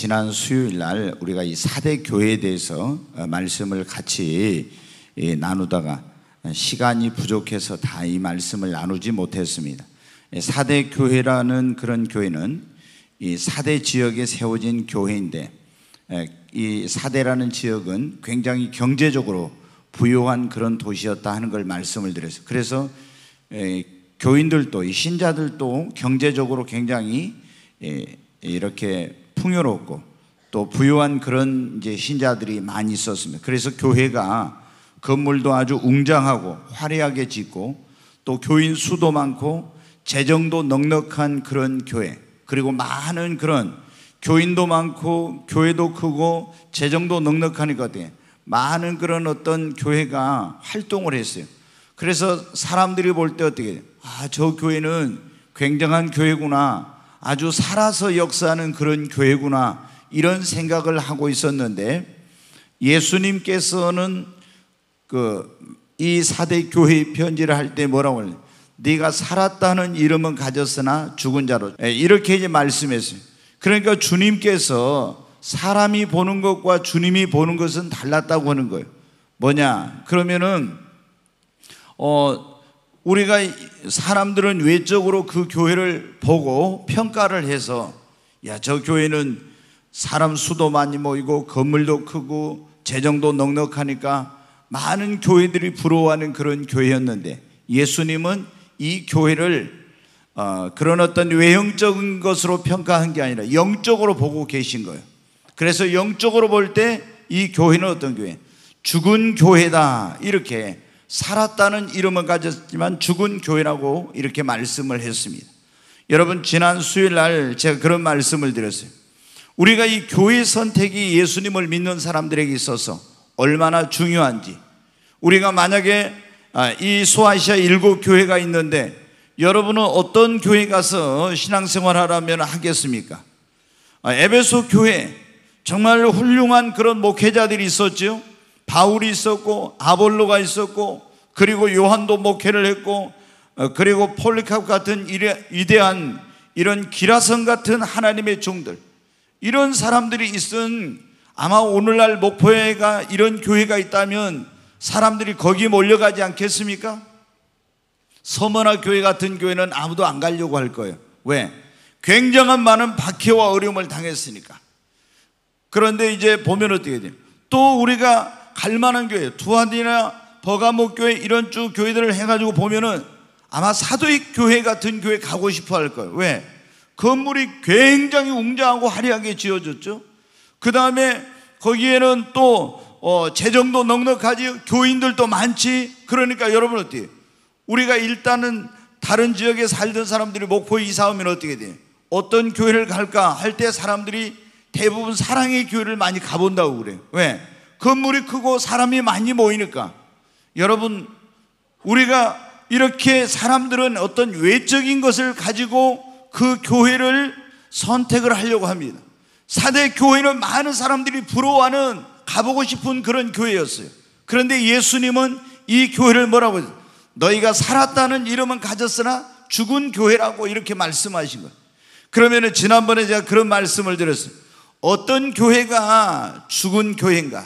네, 지난 수요일 날 우리가 이 사대 교회에 대해서 어, 말씀을 같이 예, 나누다가 시간이 부족해서 다 이 말씀을 나누지 못했습니다. 예, 사대 교회라는 그런 교회는 이 사대 지역에 세워진 교회인데 예, 이 사대라는 지역은 굉장히 경제적으로 부유한 그런 도시였다 하는 걸 말씀을 드렸어요. 그래서 에, 교인들도 이 신자들도 경제적으로 굉장히 에, 이렇게 풍요롭고 또 부유한 그런 이제 신자들이 많이 있었습니다. 그래서 교회가 건물도 아주 웅장하고 화려하게 짓고 또 교인 수도 많고 재정도 넉넉한 그런 교회 그리고 많은 그런 교인도 많고 교회도 크고 재정도 넉넉하니까 많은 그런 어떤 교회가 활동을 했어요. 그래서 사람들이 볼 때 어떻게 아, 저 교회는 굉장한 교회구나. 아주 살아서 역사하는 그런 교회구나. 이런 생각을 하고 있었는데 예수님께서는 그 이 사대 교회 편지를 할 때 뭐라고 해요? 네가 살았다는 이름은 가졌으나 죽은 자로 예, 이렇게 이제 말씀했어요. 그러니까 주님께서 사람이 보는 것과 주님이 보는 것은 달랐다고 하는 거예요. 뭐냐? 그러면은 어 우리가 사람들은 외적으로 그 교회를 보고 평가를 해서 야, 저 교회는 사람 수도 많이 모이고 건물도 크고 재정도 넉넉하니까 많은 교회들이 부러워하는 그런 교회였는데 예수님은 이 교회를 어, 그런 어떤 외형적인 것으로 평가한 게 아니라 영적으로 보고 계신 거예요. 그래서 영적으로 볼 때 이 교회는 어떤 교회? 죽은 교회다. 이렇게 살았다는 이름은 가졌지만 죽은 교회라고 이렇게 말씀을 했습니다. 여러분, 지난 수요일 날 제가 그런 말씀을 드렸어요. 우리가 이 교회 선택이 예수님을 믿는 사람들에게 있어서 얼마나 중요한지 우리가 만약에 아, 이 소아시아 일곱 교회가 있는데 여러분은 어떤 교회 가서 신앙생활 하라면 하겠습니까? 아, 에베소 교회 정말 훌륭한 그런 목회자들이 있었죠. 바울이 있었고 아볼로가 있었고 그리고 요한도 목회를 했고 어, 그리고 폴리캅 같은 위대한 이런 기라성 같은 하나님의 종들 이런 사람들이 있은 아마 오늘날 목포에가 이런 교회가 있다면 사람들이 거기 몰려가지 않겠습니까? 서머나 교회 같은 교회는 아무도 안 가려고 할 거예요. 왜? 굉장한 많은 박해와 어려움을 당했으니까. 그런데 이제 보면 어떻게 돼요? 또 우리가 갈 만한 교회, 두한이나 버가목 교회 이런 쭉 교회들을 해가지고 보면은 아마 사도익 교회 같은 교회 가고 싶어 할 거예요. 왜? 건물이 굉장히 웅장하고 화려하게 지어졌죠. 그 다음에 거기에는 또 어, 재정도 넉넉하지 교인들도 많지. 그러니까 여러분 어때요? 우리가 일단은 다른 지역에 살던 사람들이 목포에 이사 오면 어떻게 돼요? 어떤 교회를 갈까 할 때 사람들이 대부분 사랑의 교회를 많이 가본다고 그래요. 왜? 건물이 크고 사람이 많이 모이니까. 여러분, 우리가 이렇게 사람들은 어떤 외적인 것을 가지고 그 교회를 선택을 하려고 합니다. 사대 교회는 많은 사람들이 부러워하는 가보고 싶은 그런 교회였어요. 그런데 예수님은 이 교회를 뭐라고 했어요? 너희가 살았다는 이름은 가졌으나 죽은 교회라고 이렇게 말씀하신 거예요. 그러면은 지난번에 제가 그런 말씀을 드렸어요. 어떤 교회가 죽은 교회인가?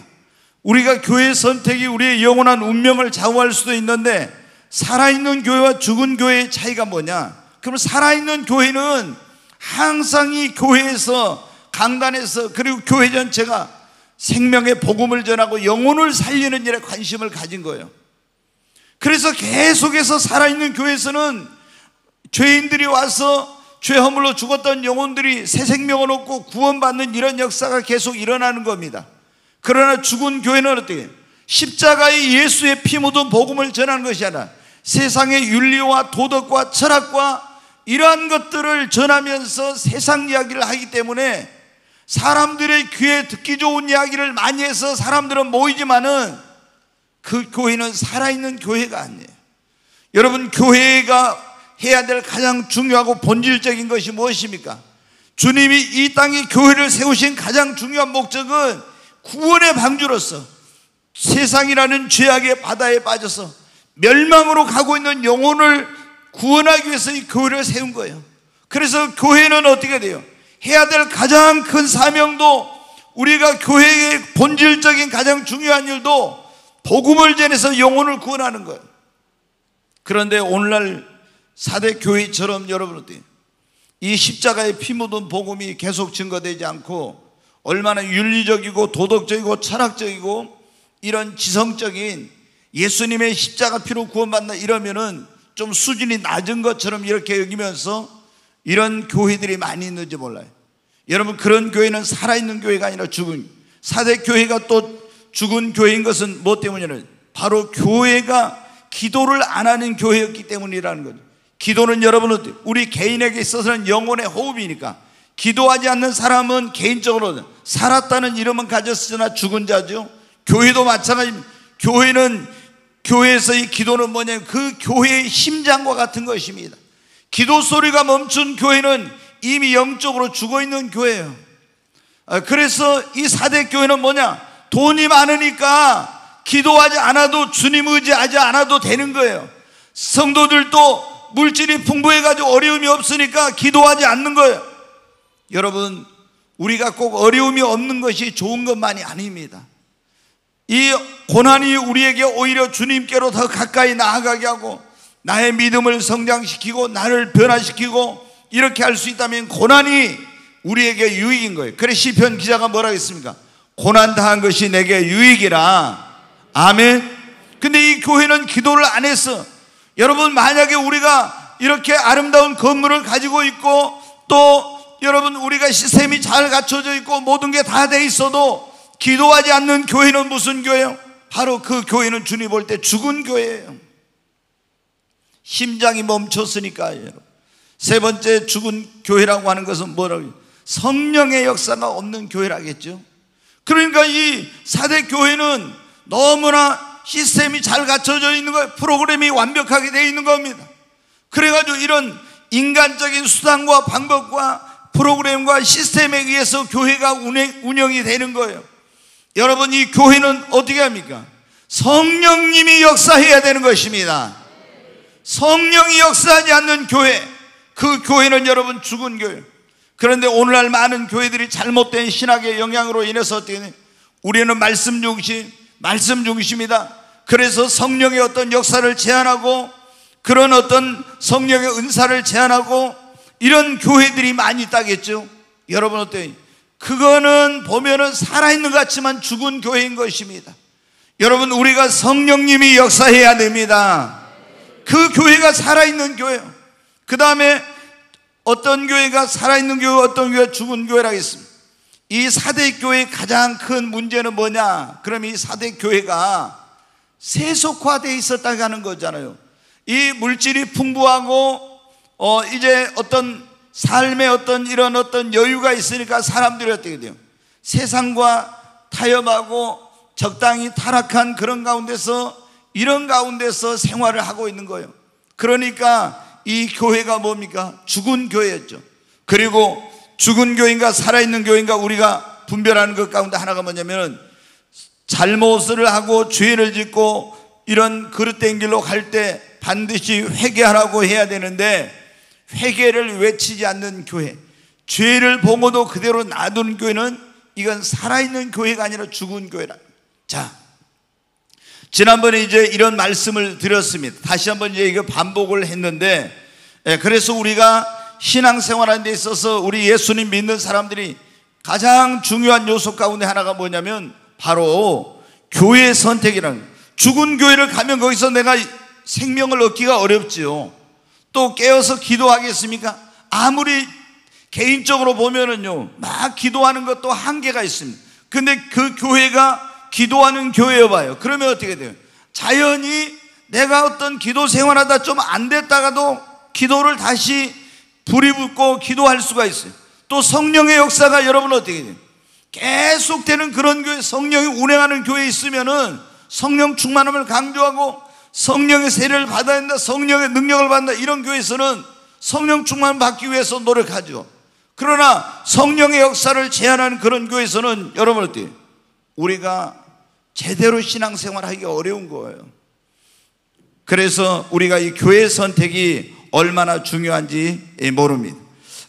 우리가 교회 선택이 우리의 영원한 운명을 좌우할 수도 있는데 살아있는 교회와 죽은 교회의 차이가 뭐냐? 그럼 살아있는 교회는 항상 이 교회에서 강단에서 그리고 교회 전체가 생명의 복음을 전하고 영혼을 살리는 일에 관심을 가진 거예요. 그래서 계속해서 살아있는 교회에서는 죄인들이 와서 죄 허물로 죽었던 영혼들이 새 생명을 얻고 구원받는 이런 역사가 계속 일어나는 겁니다. 그러나 죽은 교회는 어떻게? 십자가의 예수의 피 묻은 복음을 전하는 것이 아니라 세상의 윤리와 도덕과 철학과 이러한 것들을 전하면서 세상 이야기를 하기 때문에 사람들의 귀에 듣기 좋은 이야기를 많이 해서 사람들은 모이지만은 그 교회는 살아있는 교회가 아니에요. 여러분, 교회가 해야 될 가장 중요하고 본질적인 것이 무엇입니까? 주님이 이 땅에 교회를 세우신 가장 중요한 목적은 구원의 방주로서 세상이라는 죄악의 바다에 빠져서 멸망으로 가고 있는 영혼을 구원하기 위해서 이 교회를 세운 거예요. 그래서 교회는 어떻게 돼요? 해야 될 가장 큰 사명도 우리가 교회의 본질적인 가장 중요한 일도 복음을 전해서 영혼을 구원하는 거예요. 그런데 오늘날 사대 교회처럼 여러분들 이 십자가의 피 묻은 복음이 계속 증거되지 않고 얼마나 윤리적이고 도덕적이고 철학적이고 이런 지성적인 예수님의 십자가 피로 구원받나 이러면은 좀 수준이 낮은 것처럼 이렇게 여기면서 이런 교회들이 많이 있는지 몰라요. 여러분 그런 교회는 살아있는 교회가 아니라 죽은 사대 교회가 또 죽은 교회인 것은 뭐 때문이냐면 바로 교회가 기도를 안 하는 교회였기 때문이라는 거죠. 기도는 여러분은 우리 개인에게 있어서는 영혼의 호흡이니까 기도하지 않는 사람은 개인적으로 살았다는 이름은 가졌으나 죽은 자죠. 교회도 마찬가지입니다. 교회는 교회에서의 기도는 뭐냐면 그 교회의 심장과 같은 것입니다. 기도 소리가 멈춘 교회는 이미 영적으로 죽어 있는 교회예요. 아, 그래서 이 사대 교회는 뭐냐? 돈이 많으니까 기도하지 않아도 주님 의지하지 않아도 되는 거예요. 성도들도 물질이 풍부해가지고 어려움이 없으니까 기도하지 않는 거예요. 여러분, 우리가 꼭 어려움이 없는 것이 좋은 것만이 아닙니다. 이 고난이 우리에게 오히려 주님께로 더 가까이 나아가게 하고 나의 믿음을 성장시키고 나를 변화시키고 이렇게 할 수 있다면 고난이 우리에게 유익인 거예요. 그래 시편 기자가 뭐라 했습니까? 고난 당한 것이 내게 유익이라. 아멘. 근데 이 교회는 기도를 안 했어. 여러분 만약에 우리가 이렇게 아름다운 건물을 가지고 있고 또 여러분 우리가 시스템이 잘 갖춰져 있고 모든 게 다 돼 있어도 기도하지 않는 교회는 무슨 교회요? 바로 그 교회는 주님 볼 때 죽은 교회예요. 심장이 멈췄으니까 여러분. 세 번째 죽은 교회라고 하는 것은 뭐라고? 성령의 역사가 없는 교회라겠죠. 그러니까 이 사대 교회는 너무나 시스템이 잘 갖춰져 있는 거예요. 프로그램이 완벽하게 되어 있는 겁니다. 그래가지고 이런 인간적인 수단과 방법과 프로그램과 시스템에 의해서 교회가 운영, 이 되는 거예요. 여러분, 이 교회는 어떻게 합니까? 성령님이 역사해야 되는 것입니다. 성령이 역사하지 않는 교회, 그 교회는 여러분 죽은 교회. 그런데 오늘날 많은 교회들이 잘못된 신학의 영향으로 인해서 어떻게 우리는 말씀 중심, 말씀 중심이다. 그래서 성령의 어떤 역사를 제한하고 그런 어떤 성령의 은사를 제한하고 이런 교회들이 많이 있다겠죠. 여러분 어때요? 그거는 보면은 살아있는 것 같지만 죽은 교회인 것입니다. 여러분 우리가 성령님이 역사해야 됩니다. 그 교회가 살아있는 교회요. 그 다음에 어떤 교회가 살아있는 교회, 어떤 교회가 죽은 교회라겠습니다. 이 사대 교회의 가장 큰 문제는 뭐냐? 그럼 이 사대 교회가 세속화되어 있었다고 하는 거잖아요. 이 물질이 풍부하고, 어, 이제 어떤 삶의 어떤 이런 어떤 여유가 있으니까 사람들이 어떻게 돼요? 세상과 타협하고 적당히 타락한 그런 가운데서 이런 가운데서 생활을 하고 있는 거예요. 그러니까 이 교회가 뭡니까? 죽은 교회였죠. 그리고 죽은 교인과 살아있는 교인과 우리가 분별하는 것 가운데 하나가 뭐냐면 잘못을 하고 죄를 짓고 이런 그릇된 길로 갈 때 반드시 회개하라고 해야 되는데 회개를 외치지 않는 교회 죄를 보고도 그대로 놔두는 교회는 이건 살아있는 교회가 아니라 죽은 교회라 자 지난번에 이제 이런 말씀을 드렸습니다 다시 한번 이제 반복을 했는데 예, 그래서 우리가 신앙생활하는 데 있어서 우리 예수님 믿는 사람들이 가장 중요한 요소 가운데 하나가 뭐냐면 바로 교회 선택이라는 죽은 교회를 가면 거기서 내가 생명을 얻기가 어렵지요. 또 깨어서 기도하겠습니까? 아무리 개인적으로 보면은요, 막 기도하는 것도 한계가 있습니다. 근데 그 교회가 기도하는 교회여 봐요. 그러면 어떻게 돼요? 자연히 내가 어떤 기도 생활하다 좀 안 됐다가도 기도를 다시 불이 붙고 기도할 수가 있어요. 또 성령의 역사가 여러분 어떻게 돼요? 계속되는 그런 교회, 성령이 운행하는 교회에 있으면은 성령 충만함을 강조하고 성령의 세례를 받아야 된다, 성령의 능력을 받는다, 이런 교회에서는 성령 충만 받기 위해서 노력하죠. 그러나 성령의 역사를 제한하는 그런 교회에서는 여러분 어때요? 우리가 제대로 신앙생활 하기 어려운 거예요. 그래서 우리가 이 교회 선택이 얼마나 중요한지 모릅니다.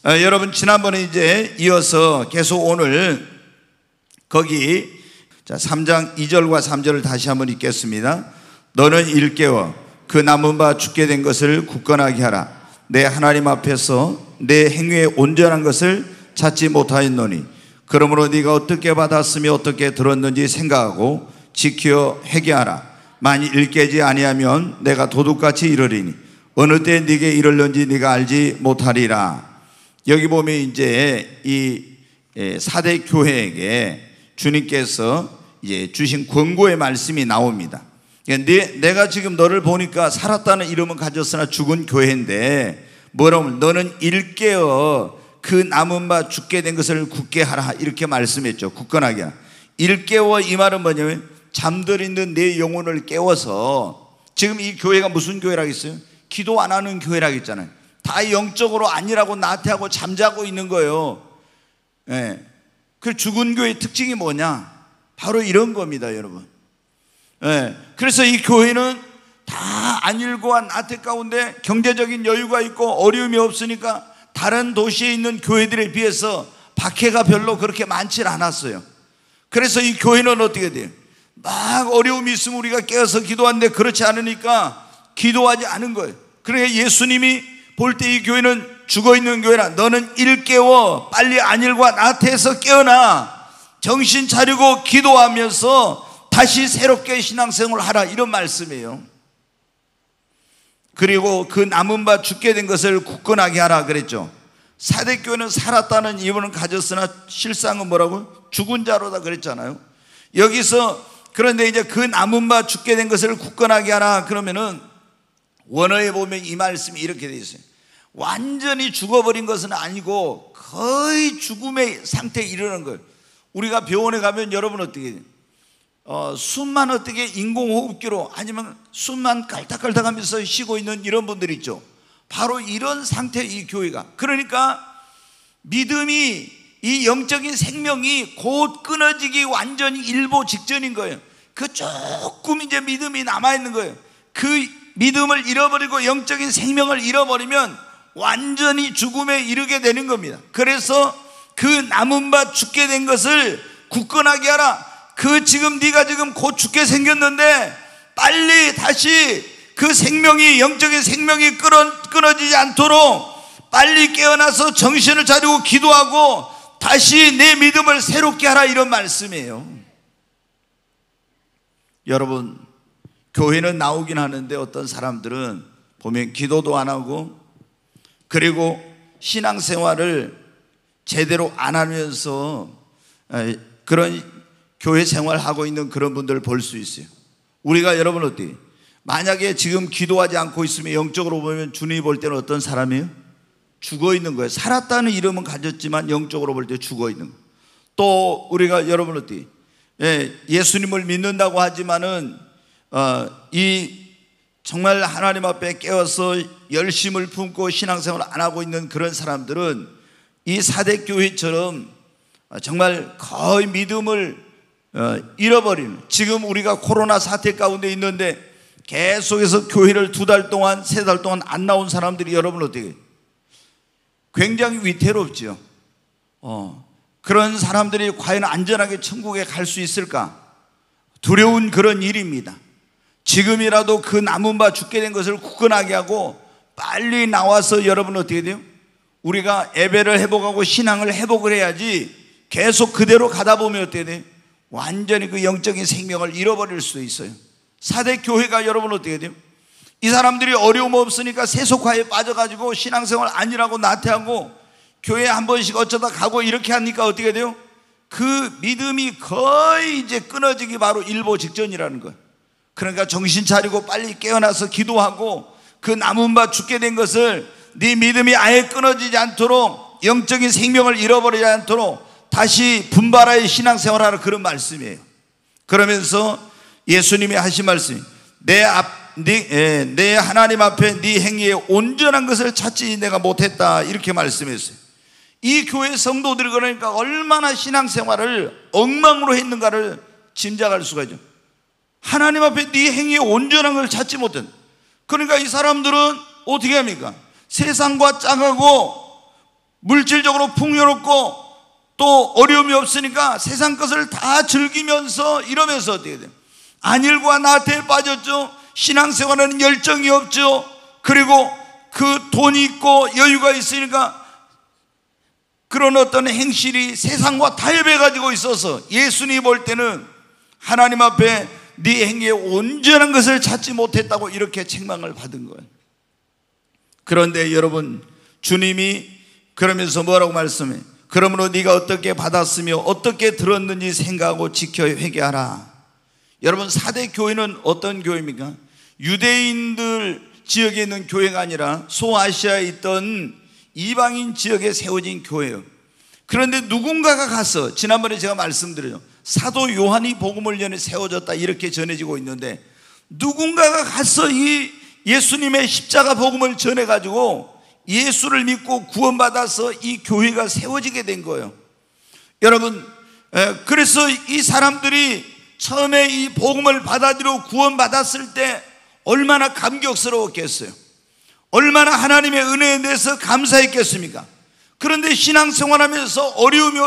어, 여러분 지난번에 이제 이어서 계속 오늘 거기 자 3장 2절과 3절을 다시 한번 읽겠습니다. 너는 일깨워 그 남은 바 죽게 된 것을 굳건하게 하라. 내 하나님 앞에서 내 행위에 온전한 것을 찾지 못하였노니 그러므로 네가 어떻게 받았으며 어떻게 들었는지 생각하고 지켜 회개하라. 만일 일깨지 아니하면 내가 도둑같이 이르리니 어느 때 네게 이르는지 네가 알지 못하리라. 여기 보면 이제 이 예, 사대 교회에게 주님께서 이제 주신 권고의 말씀이 나옵니다. 네, 내가 지금 너를 보니까 살았다는 이름은 가졌으나 죽은 교회인데 뭐라고 너는 일깨어 그 남은 바 죽게 된 것을 굳게 하라 이렇게 말씀했죠. 굳건하게. 일깨워 이 말은 뭐냐면 잠들 있는 내 영혼을 깨워서 지금 이 교회가 무슨 교회라겠어요? 기도 안 하는 교회라겠잖아요. 다 영적으로 아니라고 나태하고 잠자고 있는 거예요. 예. 그 죽은 교회의 특징이 뭐냐? 바로 이런 겁니다, 여러분. 예. 그래서 이 교회는 다 안일과 나태 가운데 경제적인 여유가 있고 어려움이 없으니까 다른 도시에 있는 교회들에 비해서 박해가 별로 그렇게 많지 않았어요. 그래서 이 교회는 어떻게 돼요? 막 어려움이 있으면 우리가 깨어서 기도하는데 그렇지 않으니까 기도하지 않은 거예요. 그러니까 예수님이 볼 때 이 교회는 죽어 있는 교회라 너는 일깨워 빨리 안일과 나태해서 깨어나 정신 차리고 기도하면서 다시 새롭게 신앙생활을 하라 이런 말씀이에요. 그리고 그 남은 바 죽게 된 것을 굳건하게 하라 그랬죠. 사대교회는 살았다는 이유는 가졌으나 실상은 뭐라고? 죽은 자로다 그랬잖아요. 여기서 그런데 이제 그 남은 바 죽게 된 것을 굳건하게 하라 그러면은 원어에 보면 이 말씀이 이렇게 되어 있어요. 완전히 죽어버린 것은 아니고 거의 죽음의 상태에 이르는 거예요. 우리가 병원에 가면 여러분 어떻게 어, 숨만 어떻게 인공호흡기로 아니면 숨만 깔딱깔딱 하면서 쉬고 있는 이런 분들 있죠. 바로 이런 상태의 이 교회가. 그러니까 믿음이 이 영적인 생명이 곧 끊어지기 완전히 일보 직전인 거예요. 그 조금 이제 믿음이 남아 있는 거예요. 그 믿음을 잃어버리고 영적인 생명을 잃어버리면 완전히 죽음에 이르게 되는 겁니다. 그래서 그 남은 바 죽게 된 것을 굳건하게 하라. 그 지금 네가 지금 곧 죽게 생겼는데 빨리 다시 그 생명이 영적인 생명이 끊어, 끊어지지 않도록 빨리 깨어나서 정신을 차리고 기도하고 다시 내 믿음을 새롭게 하라 이런 말씀이에요. 여러분, 교회는 나오긴 하는데 어떤 사람들은 보면 기도도 안 하고 그리고 신앙생활을 제대로 안 하면서 그런 교회 생활하고 있는 그런 분들을 볼 수 있어요. 우리가 여러분 어때? 만약에 지금 기도하지 않고 있으면 영적으로 보면 주님이 볼 때는 어떤 사람이에요? 죽어 있는 거예요. 살았다는 이름은 가졌지만 영적으로 볼 때 죽어 있는 거예요. 또 우리가 여러분 어떻게 예, 수님을 믿는다고 하지만은 어, 이 정말 하나님 앞에 깨어서 열심을 품고 신앙생활을 안 하고 있는 그런 사람들은 이 사대 교회처럼 정말 거의 믿음을 어, 잃어버리는 지금 우리가 코로나 사태 가운데 있는데 계속해서 교회를 두 달 동안 세 달 동안 안 나온 사람들이 여러분 어떻게 굉장히 위태롭죠. 어, 그런 사람들이 과연 안전하게 천국에 갈 수 있을까? 두려운 그런 일입니다. 지금이라도 그 남은 바 죽게 된 것을 굳건하게 하고 빨리 나와서 여러분 어떻게 돼요? 우리가 예배를 회복하고 신앙을 회복을 해야지 계속 그대로 가다 보면 어떻게 돼요? 완전히 그 영적인 생명을 잃어버릴 수도 있어요. 사대 교회가 여러분 어떻게 돼요? 이 사람들이 어려움 없으니까 세속화에 빠져가지고 신앙생활 아니라고 나태하고 교회 한 번씩 어쩌다 가고 이렇게 하니까 어떻게 돼요? 그 믿음이 거의 이제 끊어지기 바로 일보 직전이라는 거예요. 그러니까 정신 차리고 빨리 깨어나서 기도하고 그 남은 바 죽게 된 것을 네 믿음이 아예 끊어지지 않도록 영적인 생명을 잃어버리지 않도록 다시 분발하여 신앙생활하라 그런 말씀이에요. 그러면서 예수님이 하신 말씀, 내 앞, 네, 예, 내 하나님 앞에 네 행위에 온전한 것을 찾지 내가 못했다 이렇게 말씀했어요. 이 교회 성도들이 그러니까 얼마나 신앙생활을 엉망으로 했는가를 짐작할 수가 있죠. 하나님 앞에 네 행위에 온전한 걸 찾지 못한. 그러니까 이 사람들은 어떻게 합니까? 세상과 짝하고 물질적으로 풍요롭고 또 어려움이 없으니까 세상 것을 다 즐기면서 이러면서 어떻게 돼요? 안일과 나태에 빠졌죠. 신앙생활에는 열정이 없죠. 그리고 그 돈이 있고 여유가 있으니까 그런 어떤 행실이 세상과 타협해 가지고 있어서 예수님이 볼 때는 하나님 앞에 네 행위에 온전한 것을 찾지 못했다고 이렇게 책망을 받은 거예요. 그런데 여러분 주님이 그러면서 뭐라고 말씀해? 그러므로 네가 어떻게 받았으며 어떻게 들었는지 생각하고 지켜 회개하라. 여러분 사대 교회는 어떤 교회입니까? 유대인들 지역에 있는 교회가 아니라 소아시아에 있던 이방인 지역에 세워진 교회예요. 그런데 누군가가 가서 지난번에 제가 말씀드렸죠. 사도 요한이 복음을 전에 세워졌다 이렇게 전해지고 있는데 누군가가 가서 이 예수님의 십자가 복음을 전해 가지고 예수를 믿고 구원받아서 이 교회가 세워지게 된 거예요. 여러분, 그래서 이 사람들이 처음에 이 복음을 받아들여 구원받았을 때 얼마나 감격스러웠겠어요. 얼마나 하나님의 은혜에 대해서 감사했겠습니까? 그런데 신앙생활 하면서 어려움이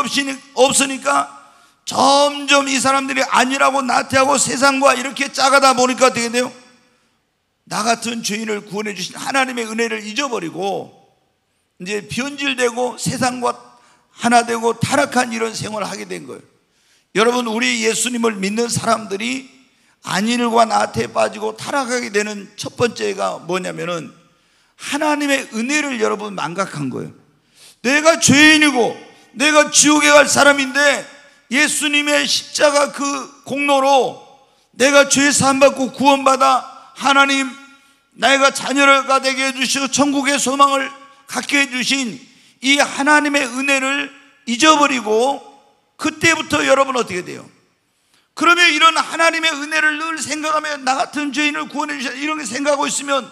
없으니까 점점 이 사람들이 아니라고 나태하고 세상과 이렇게 짜가다 보니까 어떻게 돼요? 나 같은 죄인을 구원해 주신 하나님의 은혜를 잊어버리고 이제 변질되고 세상과 하나 되고 타락한 이런 생활을 하게 된 거예요. 여러분 우리 예수님을 믿는 사람들이 안일과 나태에 빠지고 타락하게 되는 첫 번째가 뭐냐면은 하나님의 은혜를 여러분 망각한 거예요. 내가 죄인이고 내가 지옥에 갈 사람인데 예수님의 십자가 그 공로로 내가 죄 사함 받고 구원받아 하나님 내가 자녀가 되게 해주시고 천국의 소망을 갖게 해주신 이 하나님의 은혜를 잊어버리고 그때부터 여러분 어떻게 돼요? 그러면 이런 하나님의 은혜를 늘 생각하며 나 같은 죄인을 구원해 주셔 이런 게 생각하고 있으면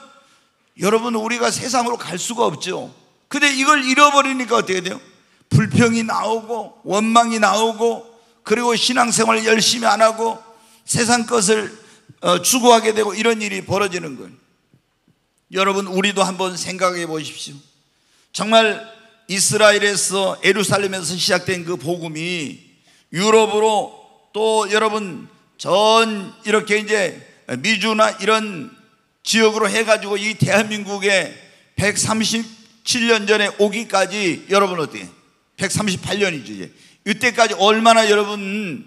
여러분 우리가 세상으로 갈 수가 없죠. 근데 이걸 잃어버리니까 어떻게 돼요? 불평이 나오고 원망이 나오고 그리고 신앙생활 열심히 안 하고 세상 것을 어, 추구하게 되고 이런 일이 벌어지는 거예요. 여러분 우리도 한번 생각해 보십시오. 정말 이스라엘에서 에루살렘에서 시작된 그 복음이 유럽으로 또 여러분 전 이렇게 이제 미주나 이런 지역으로 해가지고 이 대한민국에 137년 전에 오기까지 여러분 어떻게 138년이죠 이제 이때까지 얼마나 여러분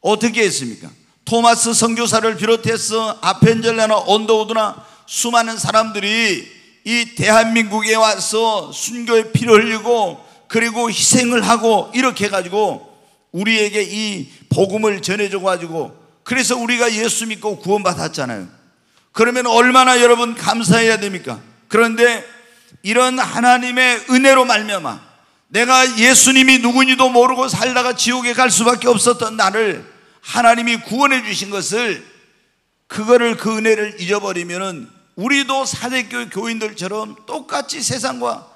어떻게 했습니까? 토마스 선교사를 비롯해서 아펜젤라나 언더우드나 수많은 사람들이 이 대한민국에 와서 순교의 피를 흘리고 그리고 희생을 하고 이렇게 해가지고 우리에게 이 복음을 전해줘 가지고 그래서 우리가 예수 믿고 구원받았잖아요. 그러면 얼마나 여러분 감사해야 됩니까? 그런데 이런 하나님의 은혜로 말미암아 내가 예수님이 누구니도 모르고 살다가 지옥에 갈 수밖에 없었던 나를 하나님이 구원해 주신 것을 그거를 그 은혜를 잊어버리면은 우리도 사대교회 교인들처럼 똑같이 세상과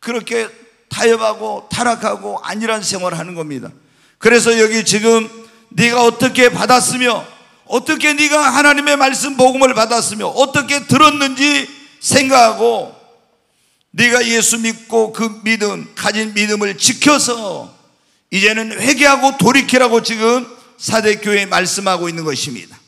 그렇게 타협하고 타락하고 안일한 생활을 하는 겁니다. 그래서 여기 지금 네가 어떻게 받았으며 어떻게 네가 하나님의 말씀 복음을 받았으며 어떻게 들었는지 생각하고 네가 예수 믿고 그 믿음 가진 믿음을 지켜서 이제는 회개하고 돌이키라고 지금 사대교회 말씀하고 있는 것입니다.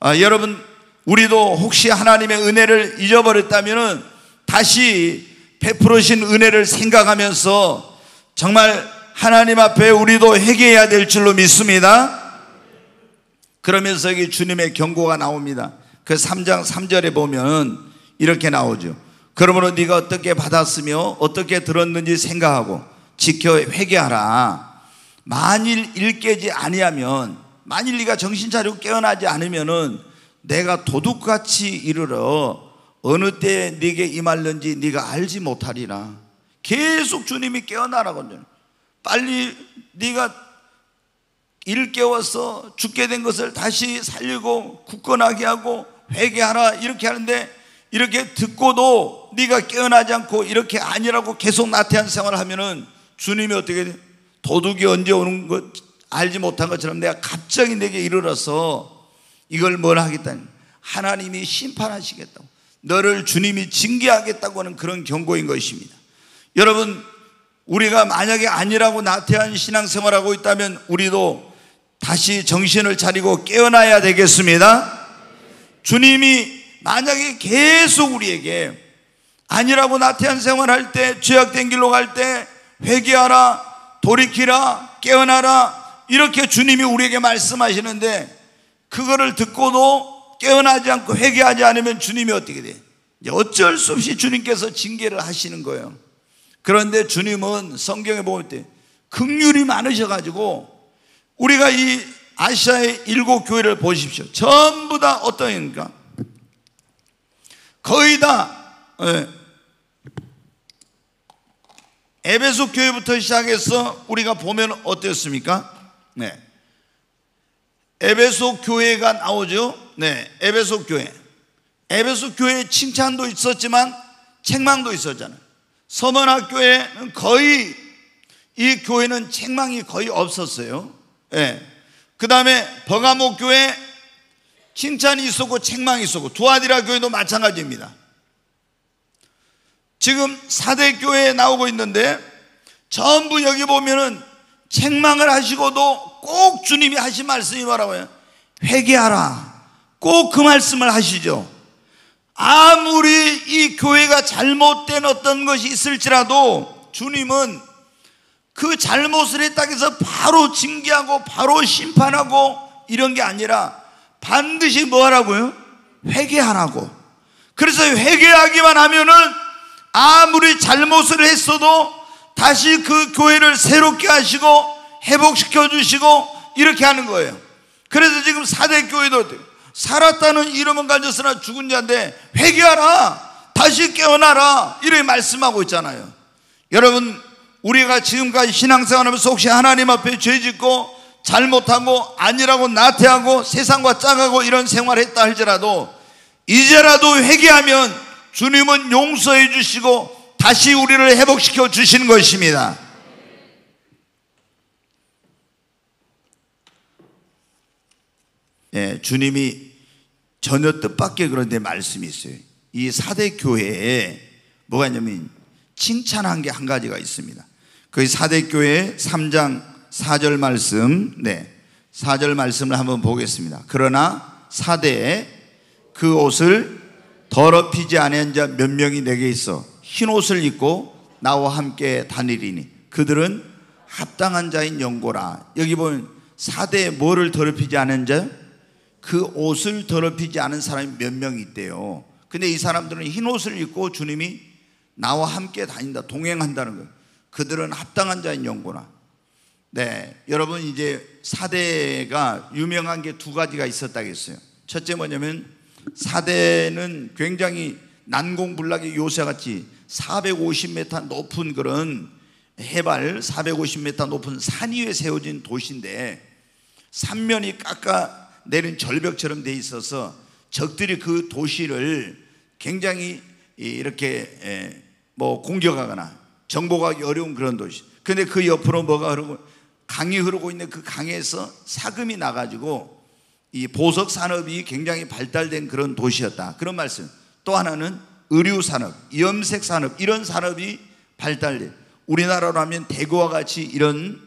아, 여러분 우리도 혹시 하나님의 은혜를 잊어버렸다면 다시 베풀으신 은혜를 생각하면서 정말 하나님 앞에 우리도 회개해야 될 줄로 믿습니다. 그러면서 여기 주님의 경고가 나옵니다. 그 3장 3절에 보면 이렇게 나오죠. 그러므로 네가 어떻게 받았으며 어떻게 들었는지 생각하고 지켜 회개하라. 만일 일깨지 아니하면 만일 네가 정신 차리고 깨어나지 않으면은 내가 도둑같이 이르러 어느 때에 네게 임할는지 네가 알지 못하리라. 계속 주님이 깨어나라고 빨리 네가 일 깨워서 죽게 된 것을 다시 살리고 굳건하게 하고 회개하라 이렇게 하는데 이렇게 듣고도 네가 깨어나지 않고 이렇게 아니라고 계속 나태한 생활을 하면은 주님이 어떻게 돼? 도둑이 언제 오는 것 알지 못한 것처럼 내가 갑자기 내게 이르러서 이걸 뭘 하겠다니? 하나님이 심판하시겠다고. 너를 주님이 징계하겠다고 하는 그런 경고인 것입니다. 여러분, 우리가 만약에 아니라고 나태한 신앙생활하고 있다면 우리도 다시 정신을 차리고 깨어나야 되겠습니다. 주님이 만약에 계속 우리에게 아니라고 나태한 생활할 때, 죄악된 길로 갈 때 회개하라, 돌이키라, 깨어나라 이렇게 주님이 우리에게 말씀하시는데 그거를 듣고도 깨어나지 않고 회개하지 않으면 주님이 어떻게 돼? 어쩔 수 없이 주님께서 징계를 하시는 거예요. 그런데 주님은 성경에 보면 때 극률이 많으셔가지고 우리가 이 아시아의 일곱 교회를 보십시오. 전부 다 어떠니까 거의 다 예, 에베소 교회부터 시작해서 우리가 보면 어땠습니까? 네. 에베소 교회가 나오죠. 네. 에베소 교회. 에베소 교회에 칭찬도 있었지만 책망도 있었잖아요. 서문학교에는 거의 이 교회는 책망이 거의 없었어요. 예. 그 다음에 버가모 교회 칭찬이 있었고 책망이 있었고 두아디라 교회도 마찬가지입니다. 지금 사대 교회에 나오고 있는데 전부 여기 보면은 책망을 하시고도 꼭 주님이 하신 말씀이 뭐라고요? 회개하라. 꼭 그 말씀을 하시죠. 아무리 이 교회가 잘못된 어떤 것이 있을지라도 주님은 그 잘못을 했다고 해서 바로 징계하고 바로 심판하고 이런 게 아니라 반드시 뭐 하라고요? 회개하라고. 그래서 회개하기만 하면은 아무리 잘못을 했어도 다시 그 교회를 새롭게 하시고 회복시켜 주시고 이렇게 하는 거예요. 그래서 지금 사대 교회도 살았다는 이름은 가졌으나 죽은 자인데 회개하라. 다시 깨어나라. 이렇게 말씀하고 있잖아요. 여러분, 우리가 지금까지 신앙생활하면서 혹시 하나님 앞에 죄 짓고 잘못하고 아니라고 나태하고 세상과 짝하고 이런 생활했다 할지라도 이제라도 회개하면 주님은 용서해 주시고 다시 우리를 회복시켜 주시는 것입니다. 예, 주님이 전혀 뜻밖의 그런데 말씀이 있어요. 이 사대 교회에 뭐가 있냐면 칭찬한 게 한 가지가 있습니다. 그 사대 교회 3장 4절 말씀, 네. 4절 말씀을 한번 보겠습니다. 그러나 사대에 그 옷을 더럽히지 아니한 자몇 명이 내게 있어 흰 옷을 입고 나와 함께 다니리니 그들은 합당한 자인 영고라. 여기 보면 사대에 뭐를 더럽히지 않은 자? 그 옷을 더럽히지 않은 사람이 몇 명 있대요. 근데 이 사람들은 흰 옷을 입고 주님이 나와 함께 다닌다, 동행한다는 거예요. 그들은 합당한 자인 영고나. 네, 여러분 이제 사대가 유명한 게 두 가지가 있었다겠어요. 첫째 뭐냐면 사대는 굉장히 난공불락의 요새같이 450m 높은 그런 해발 450m 높은 산 위에 세워진 도시인데 삼면이 깎아 내린 절벽처럼 돼 있어서 적들이 그 도시를 굉장히 이렇게 뭐 공격하거나 정복하기 어려운 그런 도시. 근데 그 옆으로 뭐가 흐르고 강이 흐르고 있는 그 강에서 사금이 나가지고 이 보석 산업이 굉장히 발달된 그런 도시였다. 그런 말씀. 또 하나는 의류 산업, 염색 산업 이런 산업이 발달돼. 우리나라로 하면 대구와 같이 이런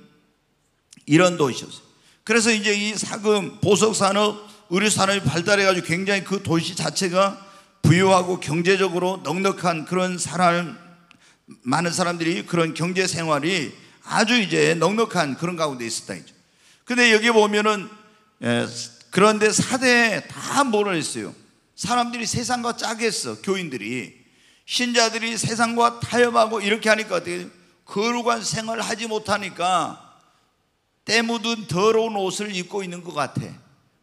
이런 도시였어요. 그래서 이제 이 사금 보석 산업, 의류 산업이 발달해 가지고 굉장히 그 도시 자체가 부유하고 경제적으로 넉넉한 그런 사람 많은 사람들이 그런 경제 생활이 아주 이제 넉넉한 그런 가운데 있었다 이죠. 근데 여기 보면은 예, 그런데 사대에 다 뭐를 했어요? 사람들이 세상과 짜겠어 교인들이 신자들이 세상과 타협하고 이렇게 하니까 어떻게 거룩한 생활을 하지 못하니까 때 묻은 더러운 옷을 입고 있는 것 같아.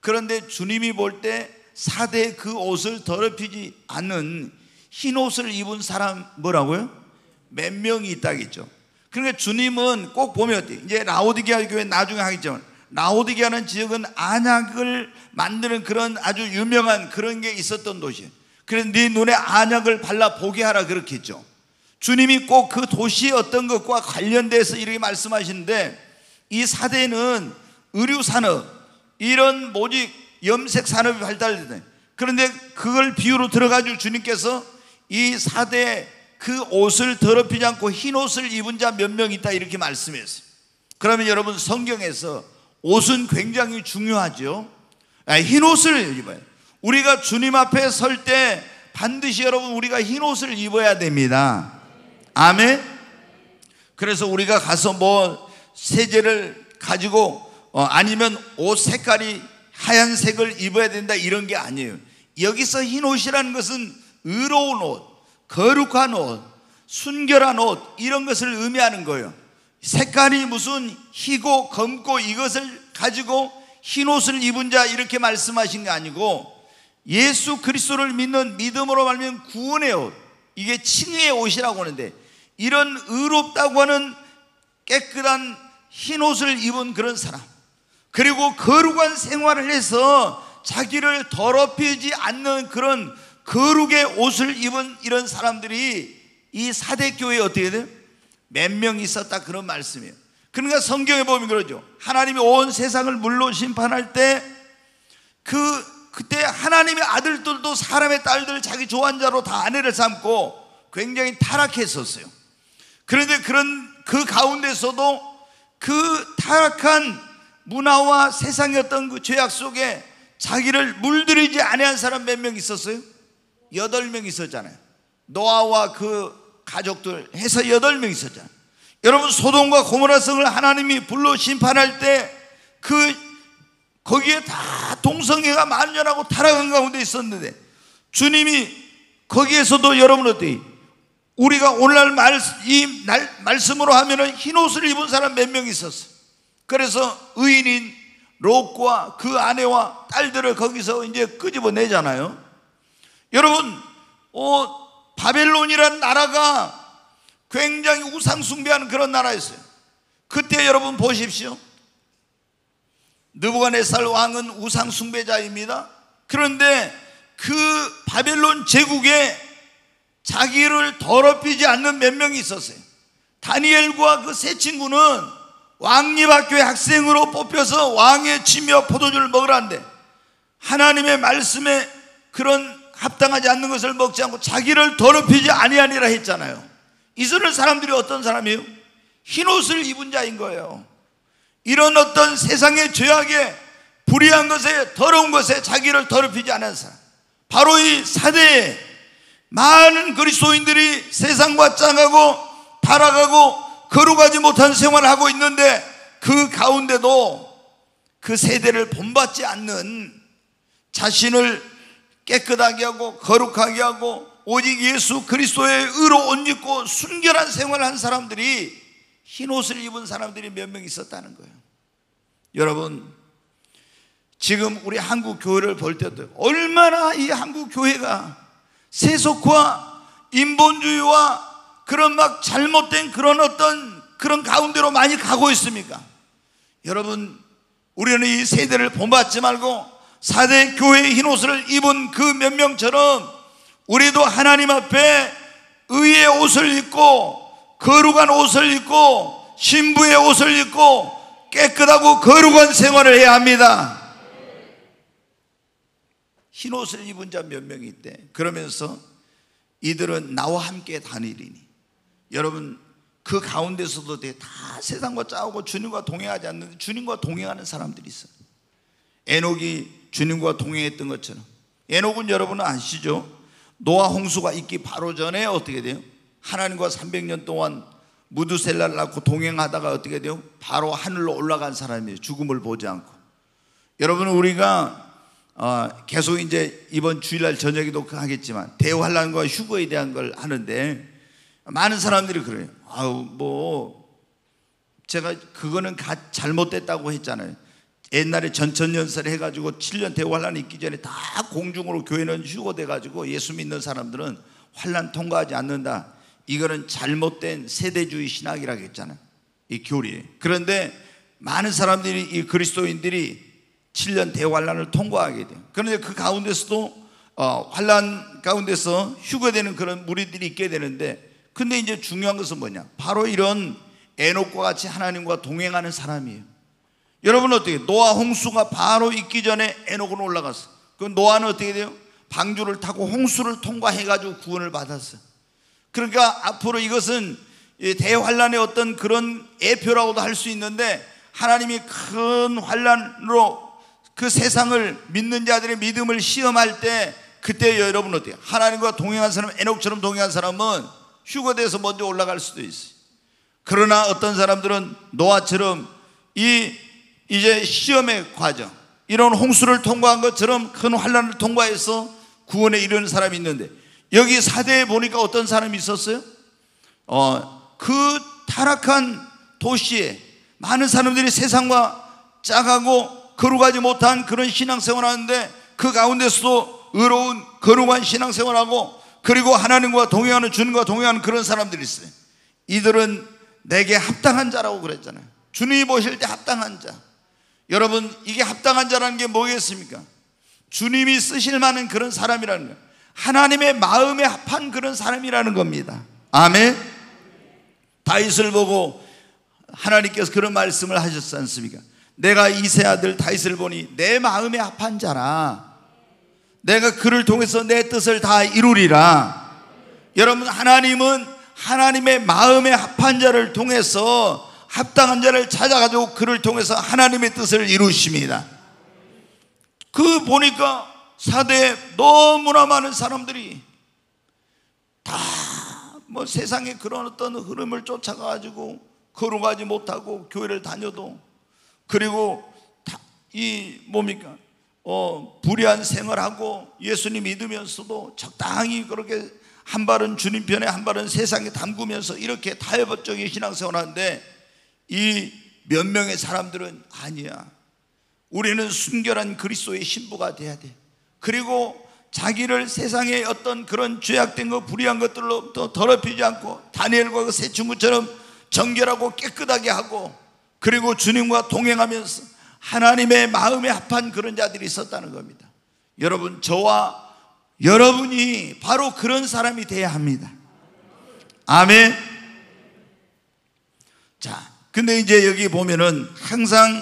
그런데 주님이 볼 때 사대 그 옷을 더럽히지 않는 흰 옷을 입은 사람 뭐라고요? 몇 명이 있다겠죠. 그러니까 주님은 꼭 보면 어때? 이제 라오디게아 교회 나중에 하겠지만 라오디게아는 지역은 안약을 만드는 그런 아주 유명한 그런 게 있었던 도시예요. 그래서 네 눈에 안약을 발라 보게 하라 그렇게 했죠. 주님이 꼭 그 도시의 어떤 것과 관련돼서 이렇게 말씀하시는데 이 사대는 의류 산업 이런 모직 염색 산업이 발달되네. 그런데 그걸 비유로 들어가지고 주님께서 이 사대 그 옷을 더럽히지 않고 흰 옷을 입은 자 몇 명 있다 이렇게 말씀했어요. 그러면 여러분 성경에서 옷은 굉장히 중요하죠. 아, 흰 옷을 입어요. 우리가 주님 앞에 설 때 반드시 여러분 우리가 흰 옷을 입어야 됩니다. 아멘. 그래서 우리가 가서 뭐 세제를 가지고 어, 아니면 옷 색깔이 하얀색을 입어야 된다 이런 게 아니에요. 여기서 흰 옷이라는 것은 의로운 옷, 거룩한 옷, 순결한 옷 이런 것을 의미하는 거예요. 색깔이 무슨 희고 검고 이것을 가지고 흰 옷을 입은 자 이렇게 말씀하신 게 아니고 예수 그리스도를 믿는 믿음으로 말면 구원의 옷 이게 칭의의 옷이라고 하는데 이런 의롭다고 하는 깨끗한 흰 옷을 입은 그런 사람 그리고 거룩한 생활을 해서 자기를 더럽히지 않는 그런 거룩의 옷을 입은 이런 사람들이 이 사대 교회에 어떻게 돼요? 몇 명 있었다 그런 말씀이에요. 그러니까 성경에 보면 그러죠. 하나님이 온 세상을 물로 심판할 때 그 그때 하나님의 아들들도 사람의 딸들 자기 좋아하는 자로 다 아내를 삼고 굉장히 타락했었어요. 그런데 그런 그 가운데서도 그 타락한 문화와 어떤 그 죄악 속에 자기를 물들이지 아니한 사람 몇 명 있었어요? 여덟 명 있었잖아요. 노아와 그 가족들 해서 여덟 명 있었잖아요. 여러분 소돔과 고모라 성을 하나님이 불로 심판할 때 그 거기에 다 동성애가 만연하고 타락한 가운데 있었는데 주님이 거기에서도 여러분 어때? 우리가 오늘날 말, 이 날, 말씀으로 하면은 흰 옷을 입은 사람 몇 명 있었어. 그래서 의인인 롯과 그 아내와 딸들을 거기서 이제 끄집어내잖아요. 여러분, 어, 바벨론이란 나라가 굉장히 우상숭배하는 그런 나라였어요. 그때 여러분 보십시오. 느부갓네살 왕은 우상숭배자입니다. 그런데 그 바벨론 제국에 자기를 더럽히지 않는 몇 명이 있었어요. 다니엘과 그 세 친구는 왕립학교의 학생으로 뽑혀서 왕의 치며 포도주를 먹으라는데 하나님의 말씀에 그런 합당하지 않는 것을 먹지 않고 자기를 더럽히지 아니하니라 했잖아요. 이스라엘 사람들이 어떤 사람이에요? 흰 옷을 입은 자인 거예요. 이런 어떤 세상의 죄악에 불의한 것에 더러운 것에 자기를 더럽히지 않은 사람. 바로 이 사대에 많은 그리스도인들이 세상과 짱하고 타락하고 거룩하지 못한 생활을 하고 있는데 그 가운데도 그 세대를 본받지 않는 자신을 깨끗하게 하고 거룩하게 하고 오직 예수 그리스도의 의로 옷 입고 순결한 생활을 한 사람들이 흰 옷을 입은 사람들이 몇 명 있었다는 거예요. 여러분, 지금 우리 한국 교회를 볼 때도 얼마나 이 한국 교회가 세속화, 인본주의와 그런 막 잘못된 그런 어떤 그런 가운데로 많이 가고 있습니까? 여러분, 우리는 이 세대를 본받지 말고 사대 교회의 흰 옷을 입은 그 몇 명처럼 우리도 하나님 앞에 의의 옷을 입고 거룩한 옷을 입고 신부의 옷을 입고 깨끗하고 거룩한 생활을 해야 합니다. 흰 옷을 입은 자 몇 명이 있대. 그러면서 이들은 나와 함께 다니리니. 여러분 그 가운데서도 다 세상과 싸우고 주님과 동행하지 않는 주님과 동행하는 사람들이 있어요. 에녹이 주님과 동행했던 것처럼. 에녹은 여러분은 아시죠? 노아 홍수가 있기 바로 전에 어떻게 돼요? 하나님과 300년 동안 무드셀라를 낳고 동행하다가 어떻게 돼요? 바로 하늘로 올라간 사람이에요. 죽음을 보지 않고. 여러분 우리가 어, 계속 이제 이번 주일날 저녁에도 하겠지만 대환란과 휴거에 대한 걸 하는데 많은 사람들이 그래요. 아우 뭐 제가 그거는 가, 잘못됐다고 했잖아요. 옛날에 전천연설 해가지고 7년 대환란 있기 전에 다 공중으로 교회는 휴거돼가지고 예수 믿는 사람들은 환란 통과하지 않는다. 이거는 잘못된 세대주의 신학이라고 했잖아요. 이 교리. 그런데 많은 사람들이 이 그리스도인들이 7년 대환란을 통과하게 돼요. 그런데 그 가운데서도 어, 환란 가운데서 휴거되는 그런 무리들이 있게 되는데 근데 이제 중요한 것은 뭐냐? 바로 이런 에녹과 같이 하나님과 동행하는 사람이에요. 여러분 어떻게 노아 홍수가 바로 있기 전에 에녹은 올라갔어. 그 노아는 어떻게 돼요? 방주를 타고 홍수를 통과해 가지고 구원을 받았어요. 그러니까 앞으로 이것은 대환란의 어떤 그런 애표라고도 할 수 있는데 하나님이 큰 환란으로 그 세상을 믿는 자들의 믿음을 시험할 때 그때 여러분 어때요? 하나님과 동행한 사람, 에녹처럼 동행한 사람은 휴거돼서 먼저 올라갈 수도 있어요. 그러나 어떤 사람들은 노아처럼 이 이제 시험의 과정, 이런 홍수를 통과한 것처럼 큰 환란을 통과해서 구원에 이르는 사람이 있는데 여기 사대에 보니까 어떤 사람이 있었어요? 어, 그 타락한 도시에 많은 사람들이 세상과 짜가고 거룩하지 못한 그런 신앙생활 하는데 그 가운데서도 의로운 거룩한 신앙생활하고 그리고 하나님과 동행하는 주님과 동행하는 그런 사람들이 있어요. 이들은 내게 합당한 자라고 그랬잖아요. 주님이 보실 때 합당한 자. 여러분, 이게 합당한 자라는 게 뭐겠습니까? 주님이 쓰실 만한 그런 사람이라는 거예요. 하나님의 마음에 합한 그런 사람이라는 겁니다. 아멘. 다윗을 보고 하나님께서 그런 말씀을 하셨지 않습니까? 내가 이세 아들 다윗을 보니 내 마음에 합한 자라. 내가 그를 통해서 내 뜻을 다 이루리라. 여러분 하나님은 하나님의 마음에 합한 자를 통해서 합당한 자를 찾아가지고 그를 통해서 하나님의 뜻을 이루십니다. 그 보니까 사대에 너무나 많은 사람들이 다 뭐 세상에 그런 어떤 흐름을 쫓아가지고 거룩하지 못하고 교회를 다녀도 그리고 이 뭡니까? 어 불의한 생활하고 예수님 믿으면서도 적당히 그렇게 한 발은 주님 편에 한 발은 세상에 담그면서 이렇게 타협적인 신앙생활 하는데 이 몇 명의 사람들은 아니야. 우리는 순결한 그리스도의 신부가 돼야 돼. 그리고 자기를 세상의 어떤 그런 죄악된 것, 불의한 것들로 또 더럽히지 않고 다니엘과 그 새 친구처럼 정결하고 깨끗하게 하고 그리고 주님과 동행하면서 하나님의 마음에 합한 그런 자들이 있었다는 겁니다. 여러분, 저와 여러분이 바로 그런 사람이 돼야 합니다. 아멘. 자, 근데 이제 여기 보면은 항상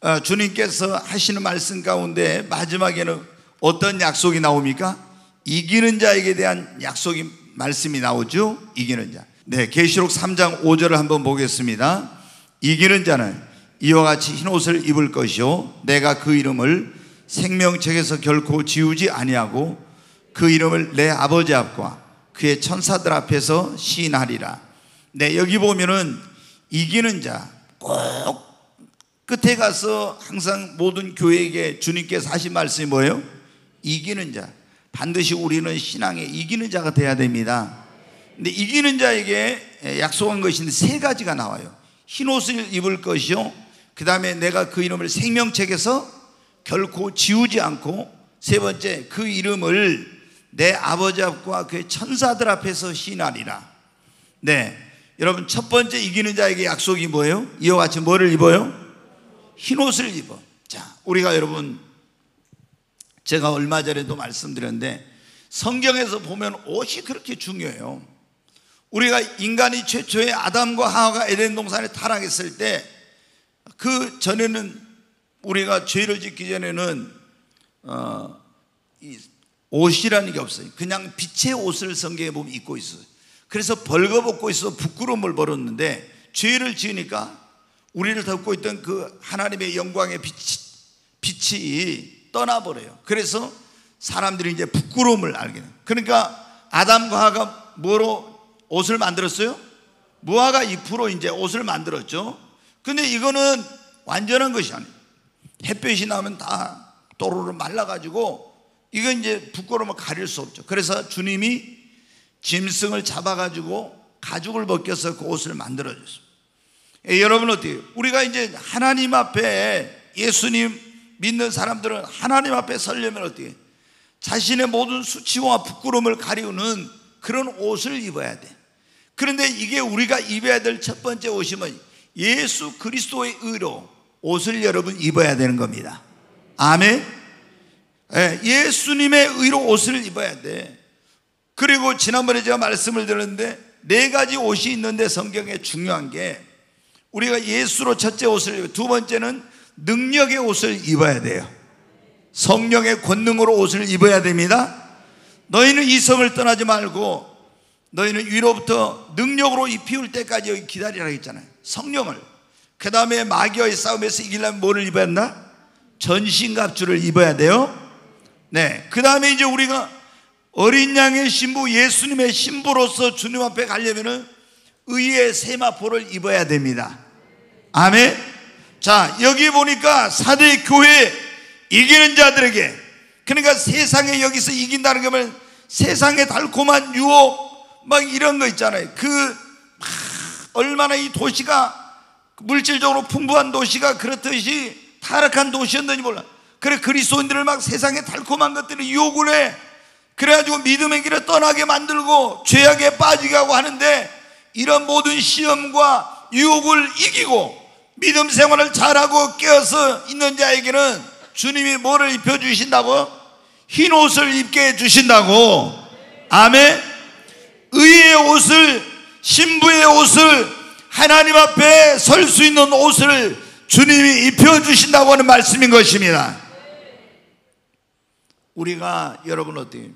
어, 주님께서 하시는 말씀 가운데 마지막에는 어떤 약속이 나옵니까? 이기는 자에게 대한 약속이 말씀이 나오죠. 이기는 자. 네, 계시록 3장 5절을 한번 보겠습니다. 이기는 자는 이와 같이 흰 옷을 입을 것이요 내가 그 이름을 생명책에서 결코 지우지 아니하고 그 이름을 내 아버지 앞과 그의 천사들 앞에서 시인하리라. 네, 여기 보면은 이기는 자 꼭 끝에 가서 항상 모든 교회에게 주님께서 하신 말씀이 뭐예요? 이기는 자. 반드시 우리는 신앙에 이기는 자가 돼야 됩니다. 근데 이기는 자에게 약속한 것인데 세 가지가 나와요. 흰 옷을 입을 것이요. 그 다음에 내가 그 이름을 생명책에서 결코 지우지 않고 세 번째 그 이름을 내 아버지 앞과 그 천사들 앞에서 신하리라. 네. 여러분 첫 번째 이기는 자에게 약속이 뭐예요? 이와 같이 뭐를 입어요? 흰 옷을 입어. 자, 우리가 여러분 제가 얼마 전에도 말씀드렸는데 성경에서 보면 옷이 그렇게 중요해요. 우리가 인간이 최초의 아담과 하와가 에덴 동산에 타락했을 때 그 전에는 우리가 죄를 짓기 전에는 어, 옷이라는 게 없어요. 그냥 빛의 옷을 성경에 보면 입고 있어요. 그래서 벌거벗고 있어 부끄러움을 벌었는데 죄를 지으니까 우리를 덮고 있던 그 하나님의 영광의 빛, 빛이 떠나버려요. 그래서 사람들이 이제 부끄러움을 알게 돼요. 그러니까 아담과 하가 뭐로 옷을 만들었어요? 무화과 잎으로 이제 옷을 만들었죠. 근데 이거는 완전한 것이 아니에요. 햇볕이 나면 다 또르르 말라가지고 이건 이제 부끄러움을 가릴 수 없죠. 그래서 주님이 짐승을 잡아가지고 가죽을 벗겨서 그 옷을 만들어줬어요. 예, 여러분 어때요? 우리가 이제 하나님 앞에 예수님 믿는 사람들은 하나님 앞에 서려면 어떻게? 자신의 모든 수치와 부끄러움을 가리우는 그런 옷을 입어야 돼. 그런데 이게 우리가 입어야 될 첫 번째 옷이 뭐 예수 그리스도의 의로 옷을 여러분 입어야 되는 겁니다. 아멘. 예, 예수님의 의로 옷을 입어야 돼. 그리고 지난번에 제가 말씀을 드렸는데 네 가지 옷이 있는데 성경에 중요한 게 우리가 예수로 첫째 옷을 입고 두 번째는 능력의 옷을 입어야 돼요. 성령의 권능으로 옷을 입어야 됩니다. 너희는 이 성을 떠나지 말고 너희는 위로부터 능력으로 입히울 때까지 여기 기다리라 했잖아요. 성령을. 그 다음에 마귀와의 싸움에서 이기려면 뭐를 입어야 한다? 전신갑주를 입어야 돼요. 네. 그 다음에 이제 우리가 어린 양의 신부 예수님의 신부로서 주님 앞에 가려면은 의의 세마포를 입어야 됩니다. 아멘. 자, 여기 보니까 사대 교회 이기는 자들에게 그러니까 세상에 여기서 이긴다는 거면 세상의 달콤한 유혹 막 이런 거 있잖아요. 그 얼마나 이 도시가 물질적으로 풍부한 도시가 그렇듯이 타락한 도시였는지 몰라. 그래 그리스도인들을 막 세상의 달콤한 것들을 유혹을 해. 그래가지고 믿음의 길을 떠나게 만들고 죄악에 빠지게 하고 하는데 이런 모든 시험과 유혹을 이기고 믿음 생활을 잘하고 깨어서 있는 자에게는 주님이 뭐를 입혀주신다고? 흰 옷을 입게 해주신다고. 아멘. 의의 옷을, 신부의 옷을, 하나님 앞에 설 수 있는 옷을 주님이 입혀주신다고 하는 말씀인 것입니다. 우리가 여러분 어떻게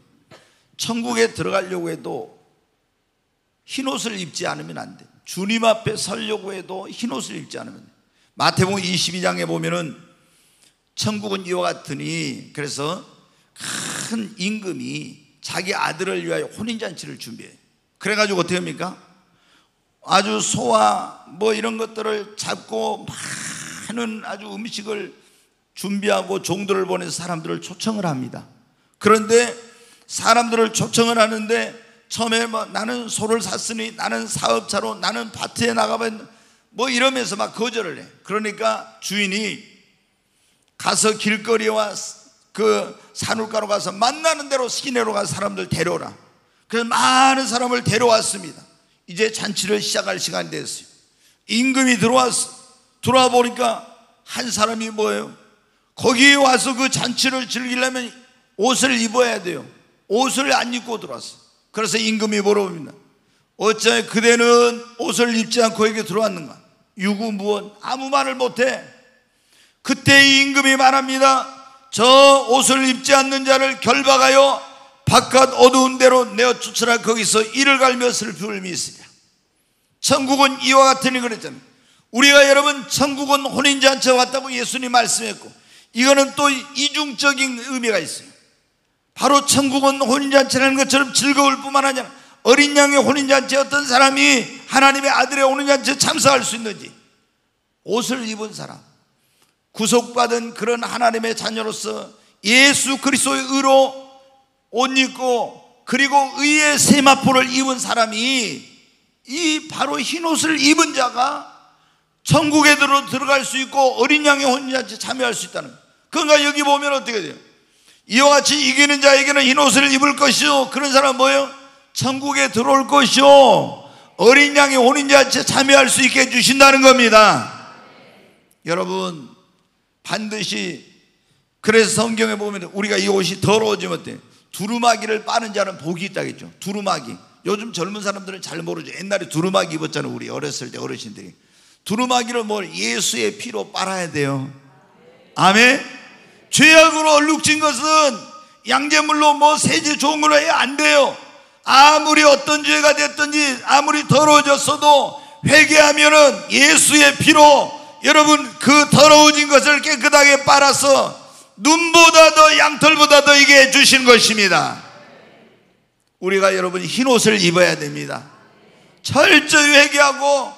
천국에 들어가려고 해도 흰 옷을 입지 않으면 안 돼. 주님 앞에 서려고 해도 흰 옷을 입지 않으면 돼. 마태복음 22장에 보면은 천국은 이와 같으니 그래서 큰 임금이 자기 아들을 위하여 혼인잔치를 준비해. 그래가지고 어떻게 합니까? 아주 소와 뭐 이런 것들을 잡고 많은 아주 음식을 준비하고 종들을 보내서 사람들을 초청을 합니다. 그런데 사람들을 초청을 하는데 처음에 뭐 나는 소를 샀으니 나는 사업자로 나는 밭에 나가면 뭐 이러면서 막 거절을 해. 그러니까 주인이 가서 길거리와 그 산울가로 가서 만나는 대로 시내로 가서 사람들 데려오라. 그래서 많은 사람을 데려왔습니다. 이제 잔치를 시작할 시간이 됐어요. 임금이 들어왔어. 들어와 보니까 한 사람이 뭐예요? 거기에 와서 그 잔치를 즐기려면 옷을 입어야 돼요. 옷을 안 입고 들어왔어. 그래서 임금이 물어봅니다. 어째 그대는 옷을 입지 않고 여기 들어왔는가? 유구무원 아무 말을 못해. 그때 임금이 말합니다. 저 옷을 입지 않는 자를 결박하여 바깥 어두운 데로 내어 쫓으라 거기서 이를 갈며 슬픔을 미으리라. 천국은 이와 같으니 그랬잖아요. 우리가 여러분 천국은 혼인잔치와 같다고 예수님 말씀했고 이거는 또 이중적인 의미가 있어요. 바로 천국은 혼인잔치라는 것처럼 즐거울 뿐만 아니라 어린 양의 혼인잔치에 어떤 사람이 하나님의 아들의 혼인잔치에 참석할 수 있는지 옷을 입은 사람 구속받은 그런 하나님의 자녀로서 예수 그리스도의 의로 옷 입고 그리고 의의 세마포를 입은 사람이 이 바로 흰 옷을 입은 자가 천국에 들어갈 수 있고 어린 양의 혼인잔치에 참여할 수 있다는 그러니까 여기 보면 어떻게 돼요? 이와 같이 이기는 자에게는 흰 옷을 입을 것이요. 그런 사람은 뭐예요? 천국에 들어올 것이요. 어린 양의 혼인잔치에 참여할 수 있게 해주신다는 겁니다. 여러분, 반드시 그래서 성경에 보면 우리가 이 옷이 더러워지면 어때? 두루마기를 빠는 자는 복이 있다겠죠. 두루마기. 요즘 젊은 사람들은 잘 모르죠. 옛날에 두루마기 입었잖아요. 우리 어렸을 때 어르신들이. 두루마기를 뭘 예수의 피로 빨아야 돼요. 아멘. 죄악으로 얼룩진 것은 양재물로 뭐 세제 좋은 걸로 해야 안 돼요. 아무리 어떤 죄가 됐든지 아무리 더러워졌어도 회개하면은 예수의 피로 여러분 그 더러워진 것을 깨끗하게 빨아서 눈보다 더 양털보다 더 이게 해주신 것입니다. 우리가 여러분 흰 옷을 입어야 됩니다. 철저히 회개하고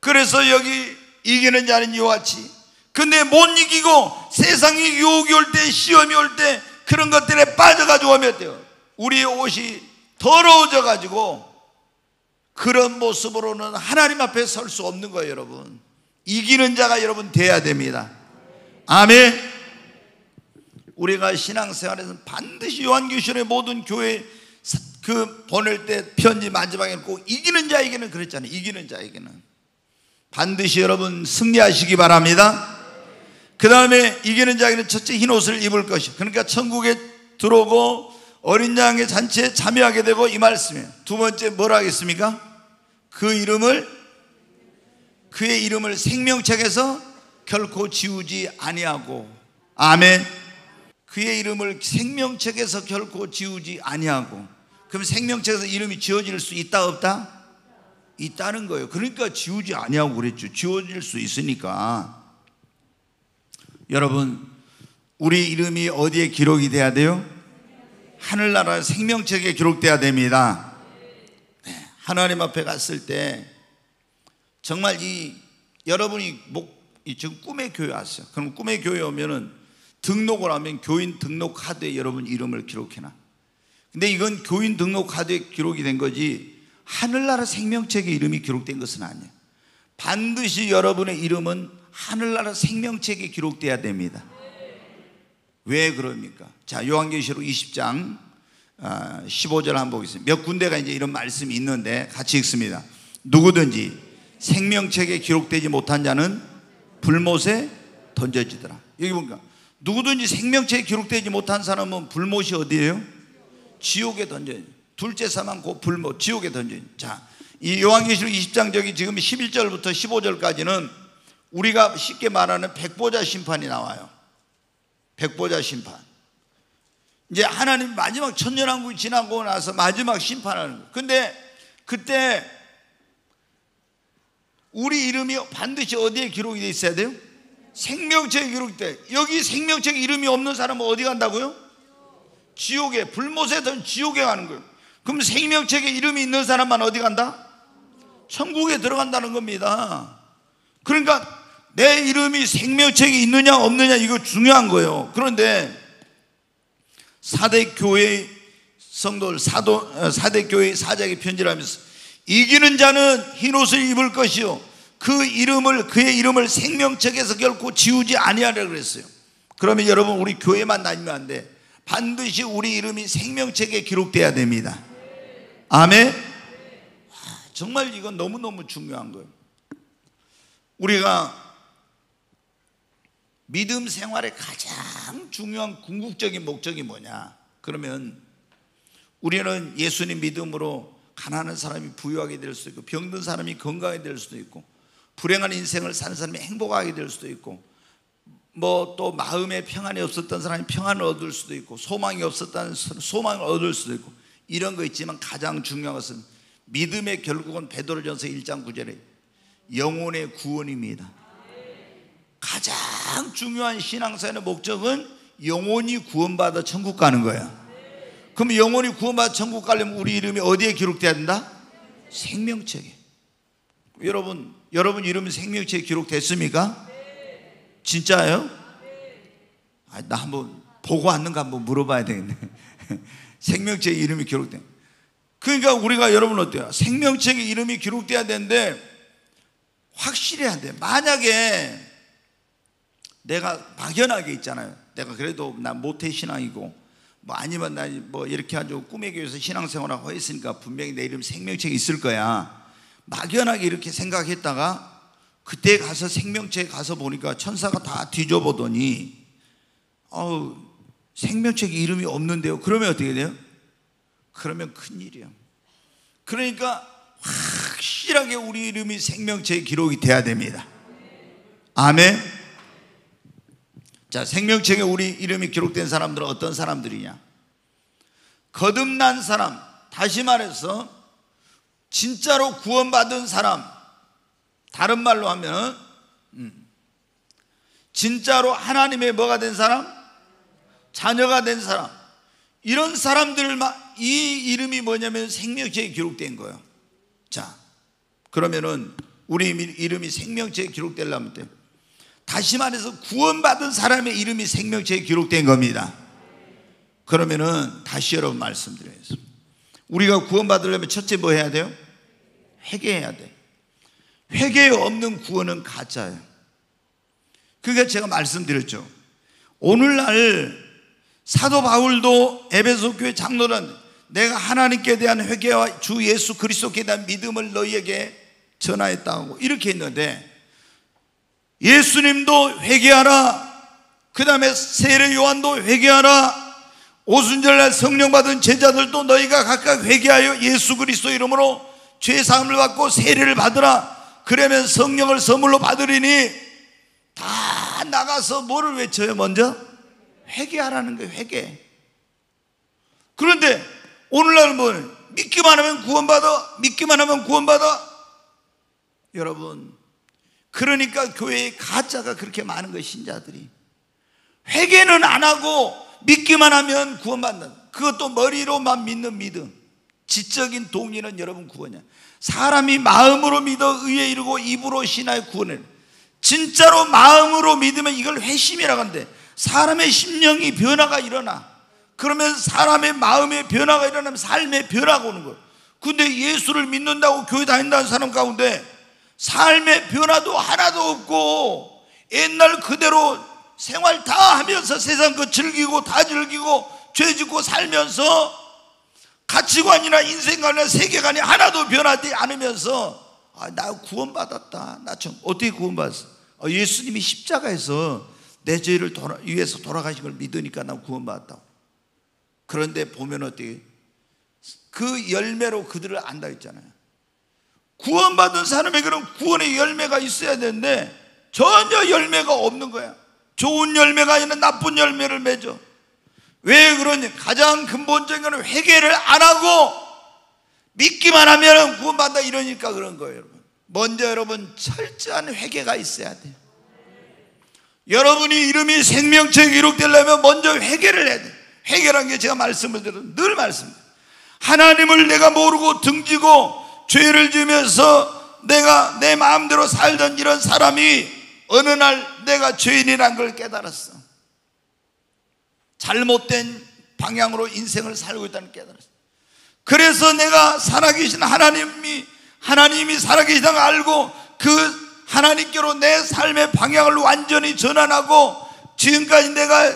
그래서 여기 이기는 자는 이와 같이 근데 못 이기고 세상이 유혹이 올 때, 시험이 올 때 그런 것들에 빠져가지고 오면 돼요. 우리의 옷이 더러워져 가지고 그런 모습으로는 하나님 앞에 설 수 없는 거예요, 여러분. 이기는 자가 여러분 돼야 됩니다. 아멘. 우리가 신앙생활에서 반드시 요한교실의 모든 교회 그 보낼 때 편지 마지막에 꼭 이기는 자에게는 그랬잖아요. 이기는 자에게는 반드시 여러분 승리하시기 바랍니다. 그 다음에 이기는 자에게는 첫째 흰 옷을 입을 것이 그러니까 천국에 들어오고 어린 양의 잔치에 참여하게 되고 이 말씀이에요. 두 번째 뭘 하겠습니까? 그 이름을 그의 이름을 생명책에서 결코 지우지 아니하고 아멘. 그의 이름을 생명책에서 결코 지우지 아니하고 그럼 생명책에서 이름이 지워질 수 있다 없다? 있다는 거예요. 그러니까 지우지 아니하고 그랬죠. 지워질 수 있으니까. 여러분, 우리 이름이 어디에 기록이 돼야 돼요? 하늘나라 생명책에 기록돼야 됩니다. 네, 하나님 앞에 갔을 때 정말 이 여러분이 목 지금 꿈의 교회 왔어요. 그럼 꿈의 교회 오면은 등록을 하면 교인 등록 카드에 여러분 이름을 기록해놔. 근데 이건 교인 등록 카드에 기록이 된 거지 하늘나라 생명책에 이름이 기록된 것은 아니에요. 반드시 여러분의 이름은 하늘나라 생명책에 기록돼야 됩니다. 왜 그럽니까? 자, 요한계시록 20장 15절 아, 한번 보겠습니다. 몇 군데가 이제 이런 말씀이 있는데 같이 읽습니다. 누구든지 생명책에 기록되지 못한 자는 불못에 던져지더라. 여기 보니까 누구든지 생명책에 기록되지 못한 사람은 불못이 어디예요? 지옥에 던져. 둘째 사망 곧 불못 지옥에 던져. 자, 이 요한계시록 20장 저기 지금 11절부터 15절까지는 우리가 쉽게 말하는 백보자 심판이 나와요. 백보자 심판. 이제 하나님 마지막 천년왕국이 지나고 나서 마지막 심판하는 거예요. 근데 그때 우리 이름이 반드시 어디에 기록이 돼 있어야 돼요? 생명책에 기록돼. 여기 생명책 이름이 없는 사람은 어디 간다고요? 지옥에 불못에 든 지옥에 가는 거예요. 그럼 생명책에 이름이 있는 사람만 어디 간다? 천국에 들어간다는 겁니다. 그러니까 내 이름이 생명책에 있느냐 없느냐 이거 중요한 거예요. 그런데 사대 교회 성도들 사도 어, 사대 교회 사자에게 편지를 하면서 이기는 자는 흰 옷을 입을 것이요 그 이름을 그의 이름을 생명책에서 결코 지우지 아니하라 그랬어요. 그러면 여러분 우리 교회만 다니면 안 돼. 반드시 우리 이름이 생명책에 기록돼야 됩니다. 아멘. 정말 이건 너무너무 중요한 거예요. 우리가 믿음 생활의 가장 중요한 궁극적인 목적이 뭐냐? 그러면 우리는 예수님 믿음으로 가난한 사람이 부유하게 될 수도 있고 병든 사람이 건강하게 될 수도 있고 불행한 인생을 사는 사람이 행복하게 될 수도 있고 뭐 또 마음에 평안이 없었던 사람이 평안을 얻을 수도 있고 소망이 없었다는 소망을 얻을 수도 있고 이런 거 있지만 가장 중요한 것은 믿음의 결국은 베드로전서 1장 9절에 영혼의 구원입니다. 가장 중요한 신앙생활의 목적은 영혼이 구원받아 천국 가는 거야. 그럼 영혼이 구원받아 천국 가려면 우리 이름이 어디에 기록돼야 된다? 생명책에. 여러분, 여러분 이름이 생명책에 기록됐습니까? 진짜요? 아, 나 한번 보고 왔는가 한번 물어봐야 되겠네. 생명책에 이름이 기록된. 그러니까 우리가 여러분 어때요? 생명책에 이름이 기록돼야 되는데 확실해야 돼. 만약에 내가 막연하게 있잖아요. 내가 그래도 난 모태 신앙이고 뭐 아니면 나 뭐 이렇게 아주 꿈의 교회에서 신앙생활하고 했으니까 분명히 내 이름 생명책에 있을 거야. 막연하게 이렇게 생각했다가 그때 가서 생명책에 가서 보니까 천사가 다 뒤져보더니 어우 생명책에 이름이 없는데요. 그러면 어떻게 돼요? 그러면 큰일이야. 그러니까 확실하게 우리 이름이 생명책에 기록이 돼야 됩니다. 아멘. 자, 생명책에 우리 이름이 기록된 사람들은 어떤 사람들이냐? 거듭난 사람, 다시 말해서 진짜로 구원받은 사람, 다른 말로 하면 음, 진짜로 하나님의 뭐가 된 사람? 자녀가 된 사람. 이런 사람들 이 이름이 뭐냐면 생명책에 기록된 거예요. 자, 그러면은 우리 이름이 생명책에 기록되려면 돼. 다시 말해서 구원받은 사람의 이름이 생명체에 기록된 겁니다. 그러면은 다시 여러분 말씀드리겠습니다. 우리가 구원받으려면 첫째 뭐 해야 돼요? 회개해야 돼. 회개 없는 구원은 가짜예요. 그게 제가 말씀드렸죠. 오늘날 사도 바울도 에베소 교회 장로는 내가 하나님께 대한 회개와 주 예수 그리스도께 대한 믿음을 너희에게 전하였다고 이렇게 했는데 예수님도 회개하라. 그 다음에 세례 요한도 회개하라. 오순절날 성령 받은 제자들도 너희가 각각 회개하여 예수 그리스도 이름으로 죄 사함을 받고 세례를 받으라. 그러면 성령을 선물로 받으리니 다 나가서 뭐를 외쳐요? 먼저 회개하라는 거예요. 회개. 그런데 오늘날 뭐 믿기만 하면 구원받아 믿기만 하면 구원받아 여러분 그러니까 교회에 가짜가 그렇게 많은 거예요 신자들이. 회개는 안 하고 믿기만 하면 구원받는. 그것도 머리로만 믿는 믿음. 지적인 동의는 여러분 구원이야. 사람이 마음으로 믿어 의에 이르고 입으로 신하여 구원을. 진짜로 마음으로 믿으면 이걸 회심이라고 하는데 사람의 심령이 변화가 일어나. 그러면 사람의 마음의 변화가 일어나면 삶의 변화가 오는 거예요. 근데 예수를 믿는다고 교회 다닌다는 사람 가운데 삶의 변화도 하나도 없고 옛날 그대로 생활 다 하면서 세상 거 즐기고 다 즐기고 죄 짓고 살면서 가치관이나 인생관이나 세계관이 하나도 변하지 않으면서 아, 나 구원받았다. 나 참 어떻게 구원받았어? 아, 예수님이 십자가에서 내 죄를 돌아, 위해서 돌아가신 걸 믿으니까 나 구원받았다. 그런데 보면 어떻게 그 열매로 그들을 안다 했잖아요. 구원받은 사람에게는 구원의 열매가 있어야 되는데 전혀 열매가 없는 거야. 좋은 열매가 아니라 나쁜 열매를 맺어. 왜 그러냐? 가장 근본적인 건 회개를 안 하고 믿기만 하면 구원받다 이러니까 그런 거예요, 여러분. 먼저 여러분 철저한 회개가 있어야 돼요. 여러분이 이름이 생명책에 기록되려면 먼저 회개를 해야 돼. 회개란 게 제가 말씀을 드려 늘 말씀드려요. 하나님을 내가 모르고 등지고 죄를 지으면서 내가 내 마음대로 살던 이런 사람이 어느 날 내가 죄인이란 걸 깨달았어. 잘못된 방향으로 인생을 살고 있다는 깨달았어. 그래서 내가 살아계신 하나님이 하나님이 살아계시다는 걸 알고 그 하나님께로 내 삶의 방향을 완전히 전환하고 지금까지 내가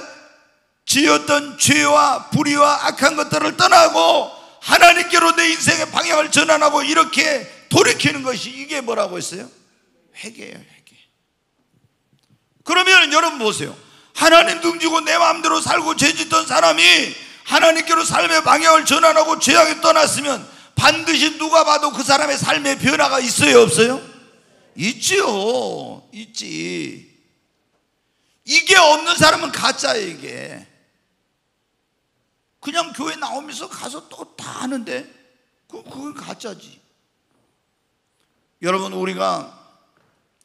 지었던 죄와 불의와 악한 것들을 떠나고 하나님께로 내 인생의 방향을 전환하고 이렇게 돌이키는 것이 이게 뭐라고 했어요? 회개예요, 회개. 그러면 여러분 보세요. 하나님 등지고 내 마음대로 살고 죄 짓던 사람이 하나님께로 삶의 방향을 전환하고 죄악에 떠났으면 반드시 누가 봐도 그 사람의 삶의 변화가 있어요, 없어요? 있지요. 있지. 이게 없는 사람은 가짜예요, 이게. 그냥 교회 나오면서 가서 또 다 하는데 그, 그건 가짜지. 여러분 우리가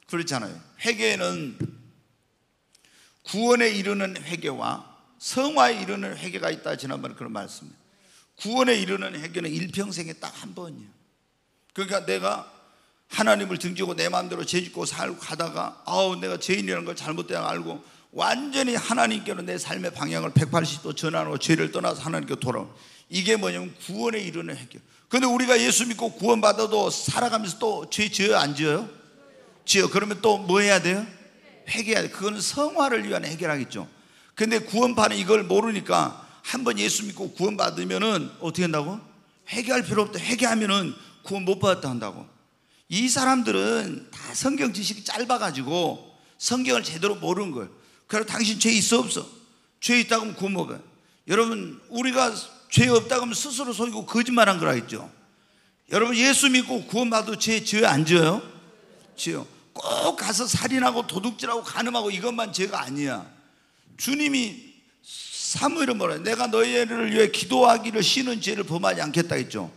그렇잖아요. 회개는 구원에 이르는 회개와 성화에 이르는 회개가 있다 지난번에 그런 말씀이에요. 구원에 이르는 회개는 일평생에 딱 한 번이에요. 그러니까 내가 하나님을 등지고 내 마음대로 죄짓고 살고 가다가 아우 내가 죄인이라는 걸 잘못되어 알고 완전히 하나님께로 내 삶의 방향을 180도 전환하고 죄를 떠나서 하나님께 돌아오 이게 뭐냐면 구원에 이르는 해결. 근데 우리가 예수 믿고 구원 받아도 살아가면서 또 죄 지어요? 안 지어요? 지어. 그러면 또 뭐 해야 돼요? 회개해야 돼. 그거는 성화를 위한 해결하겠죠. 근데 구원파는 이걸 모르니까 한 번 예수 믿고 구원 받으면은 어떻게 한다고? 회개할 필요 없다. 회개하면은 구원 못 받았다 한다고. 이 사람들은 다 성경 지식이 짧아가지고 성경을 제대로 모르는 거예요. 그래서 당신 죄 있어 없어? 죄 구원 못 받아요. 여러분, 우리가 죄 없다고 하면 스스로 속이고 거짓말한 거라 했죠. 여러분, 예수 믿고 구원받아도 죄 지어요? 안 지어요? 지어. 꼭 가서 살인하고 도둑질하고 간음하고 이것만 죄가 아니야. 주님이 사무엘은 뭐라 내가 너희를 위해 기도하기를 쉬는 죄를 범하지 않겠다 했죠.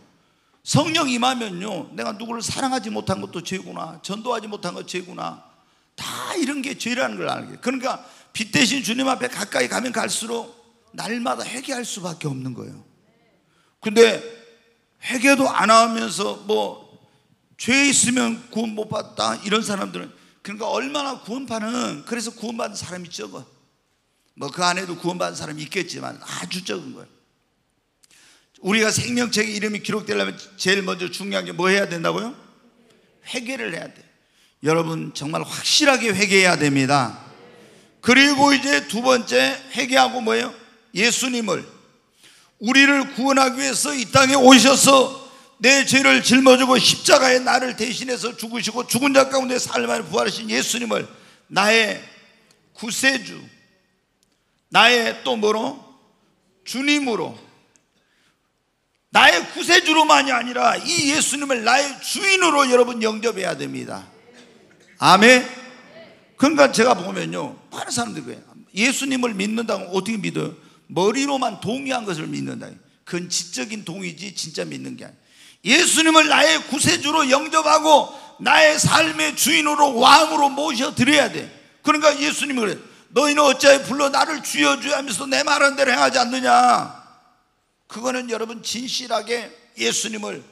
성령 임하면요. 내가 누구를 사랑하지 못한 것도 죄구나. 전도하지 못한 것 죄구나. 다 이런 게 죄라는 걸 알게. 그러니까 빛 대신 주님 앞에 가까이 가면 갈수록 날마다 회개할 수밖에 없는 거예요. 근데 회개도 안 하면서 뭐 죄 있으면 구원 못 받다 이런 사람들은 그러니까 얼마나 구원파는 그래서 구원받은 사람이 적어. 뭐 그 안에도 구원받은 사람이 있겠지만 아주 적은 거예요. 우리가 생명책에 이름이 기록되려면 제일 먼저 중요한 게 뭐 해야 된다고요? 회개를 해야 돼. 여러분 정말 확실하게 회개해야 됩니다. 그리고 이제 두 번째 회개하고 뭐예요? 예수님을 우리를 구원하기 위해서 이 땅에 오셔서 내 죄를 짊어지고 십자가에 나를 대신해서 죽으시고 죽은 자 가운데 삶을 부활하신 예수님을 나의 구세주 나의 또 뭐로? 주님으로 나의 구세주로만이 아니라 이 예수님을 나의 주인으로 여러분 영접해야 됩니다. 아멘. 그러니까 제가 보면요, 많은 사람들이 그래요. 예수님을 믿는다고 어떻게 믿어요? 머리로만 동의한 것을 믿는다. 그건 지적인 동의지 진짜 믿는 게 아니야. 예수님을 나의 구세주로 영접하고 나의 삶의 주인으로 왕으로 모셔 드려야 돼. 그러니까 예수님이 그래. 너희는 어찌하여 불러 나를 주여 주여 하면서 내 말한 대로 행하지 않느냐. 그거는 여러분 진실하게 예수님을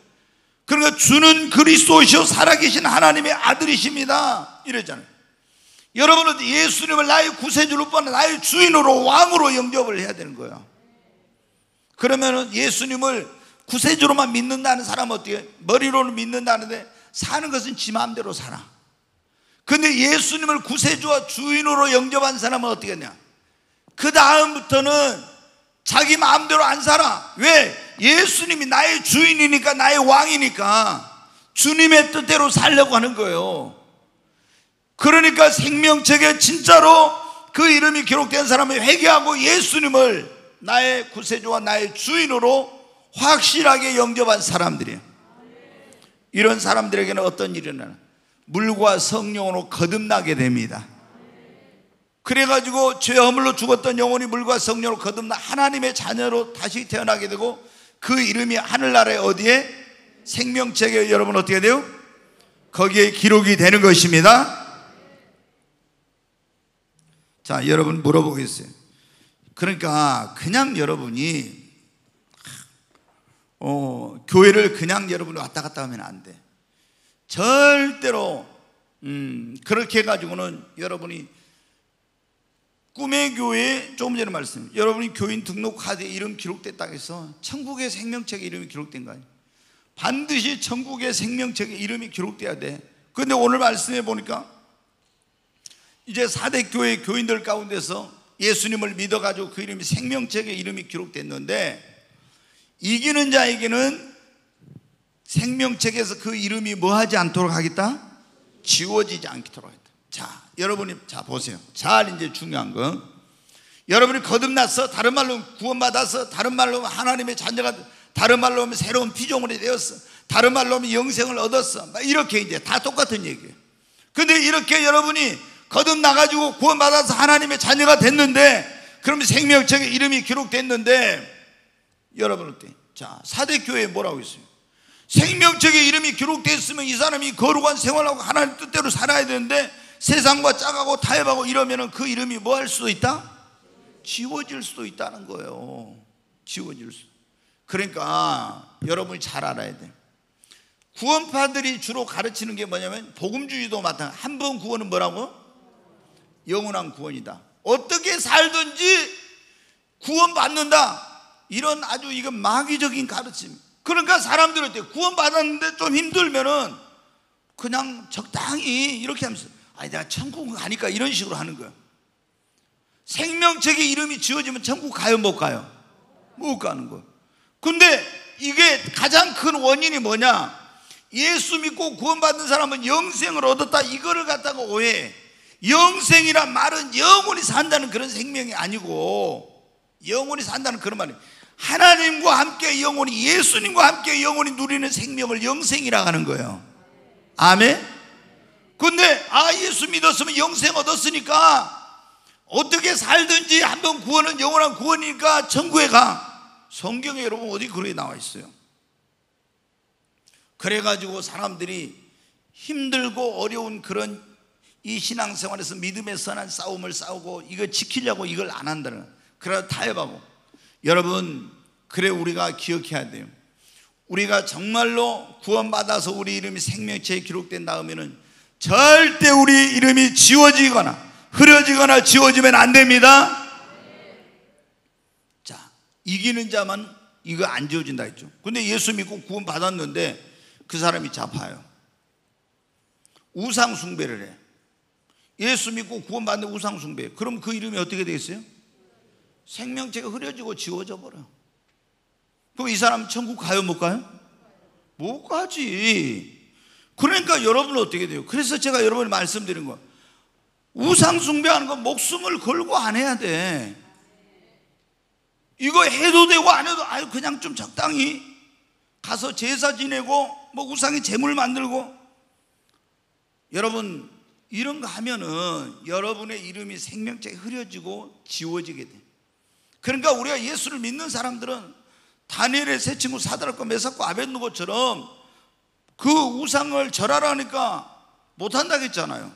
그러니까 주는 그리스도시요 살아계신 하나님의 아들이십니다. 이러잖아요. 여러분은 예수님을 나의 구세주로 뻔 나의 주인으로 왕으로 영접을 해야 되는 거예요. 그러면은 예수님을 구세주로만 믿는다는 사람은 어떻게 머리로는 믿는다는데 사는 것은 지 마음대로 살아. 근데 예수님을 구세주와 주인으로 영접한 사람은 어떻게 했냐? 그 다음부터는 자기 마음대로 안 살아. 왜? 예수님이 나의 주인이니까 나의 왕이니까 주님의 뜻대로 살려고 하는 거예요. 그러니까 생명책에 진짜로 그 이름이 기록된 사람이 회개하고 예수님을 나의 구세주와 나의 주인으로 확실하게 영접한 사람들이에요. 이런 사람들에게는 어떤 일이 일어나? 물과 성령으로 거듭나게 됩니다. 그래가지고 죄 허물로 죽었던 영혼이 물과 성령으로 거듭나 하나님의 자녀로 다시 태어나게 되고 그 이름이 하늘나라에 어디에 생명책에 여러분 어떻게 돼요? 거기에 기록이 되는 것입니다. 자, 여러분 물어보겠어요. 그러니까 그냥 여러분이 어, 교회를 그냥 여러분이 왔다 갔다 하면 안 돼. 절대로 음, 그렇게 해가지고는 여러분이 꿈의 교회 조금 전에 말씀 여러분이 교인 등록 카드에 이름 기록됐다 해서 천국의 생명책에 이름이 기록된 거 아니에요 반드시 천국의 생명책에 이름이 기록돼야 돼 근데 오늘 말씀해 보니까 이제 사대 교회 교인들 가운데서 예수님을 믿어가지고 그 이름이 생명책에 이름이 기록됐는데 이기는 자에게는 생명책에서 그 이름이 뭐 하지 않도록 하겠다? 지워지지 않도록 하겠다. 자, 여러분이 자 보세요. 잘 이제 중요한 거. 여러분이 거듭났어. 다른 말로 구원받아서 다른 말로 하나님의 자녀가 다른 말로 하면 새로운 피조물이 되었어. 다른 말로 하면 영생을 얻었어. 이렇게 이제 다 똑같은 얘기예요. 근데 이렇게 여러분이 거듭나가지고 구원받아서 하나님의 자녀가 됐는데 그러면 생명책에 이름이 기록됐는데 여러분 어때? 자, 사대교회에 뭐라고 있어요? 생명책에 이름이 기록됐으면 이 사람이 거룩한 생활하고 하나님 뜻대로 살아야 되는데 세상과 짝하고 타협하고 이러면 그 이름이 뭐 할 수도 있다? 지워질 수도 있다는 거예요. 지워질 수. 그러니까 여러분이 잘 알아야 돼. 구원파들이 주로 가르치는 게 뭐냐면 복음주의도 마찬가지. 한 번 구원은 뭐라고? 영원한 구원이다. 어떻게 살든지 구원받는다. 이런 아주 이건 마귀적인 가르침. 그러니까 사람들은 때 구원받았는데 좀 힘들면은 그냥 적당히 이렇게 하면서 아니 내가 천국 가니까 이런 식으로 하는 거야. 생명책에 이름이 지어지면 천국 가요 못 가요? 못 가는 거야. 근데 이게 가장 큰 원인이 뭐냐? 예수 믿고 구원받는 사람은 영생을 얻었다 이거를 갖다가 오해. 영생이란 말은 영원히 산다는 그런 생명이 아니고 영원히 산다는 그런 말이에요. 하나님과 함께 영원히 예수님과 함께 영원히 누리는 생명을 영생이라 하는 거예요. 아멘. 근데 아 예수 믿었으면 영생 얻었으니까 어떻게 살든지 한번 구원은 영원한 구원이니까 천국에 가. 성경에 여러분 어디 그렇게 나와 있어요. 그래 가지고 사람들이 힘들고 어려운 그런 이 신앙생활에서 믿음의 선한 싸움을 싸우고 이걸 지키려고 이걸 안 한다는 그래 타협하고 여러분, 그래 우리가 기억해야 돼요. 우리가 정말로 구원받아서 우리 이름이 생명체에 기록된 다음에는 절대 우리 이름이 지워지거나 흐려지거나 지워지면 안 됩니다. 자, 이기는 자만 이거 안 지워진다 했죠. 근데 예수 믿고 구원받았는데 그 사람이 잡아요. 우상 숭배를 해. 예수 믿고 구원받는 우상숭배. 그럼 그 이름이 어떻게 되겠어요? 생명체가 흐려지고 지워져 버려. 그럼 이 사람 천국 가요, 못 가요? 못 가지. 그러니까 여러분은 어떻게 돼요? 그래서 제가 여러분이 말씀드린 거. 우상숭배하는 건 목숨을 걸고 안 해야 돼. 이거 해도 되고 안 해도 아유 그냥 좀 적당히 가서 제사 지내고 뭐 우상의 재물 만들고 여러분 이런 거 하면은 여러분의 이름이 생명체에 흐려지고 지워지게 돼. 그러니까 우리가 예수를 믿는 사람들은 다니엘의 세 친구 사드락과 메삭과 아벤누고처럼 그 우상을 절하라니까 못한다고 했잖아요.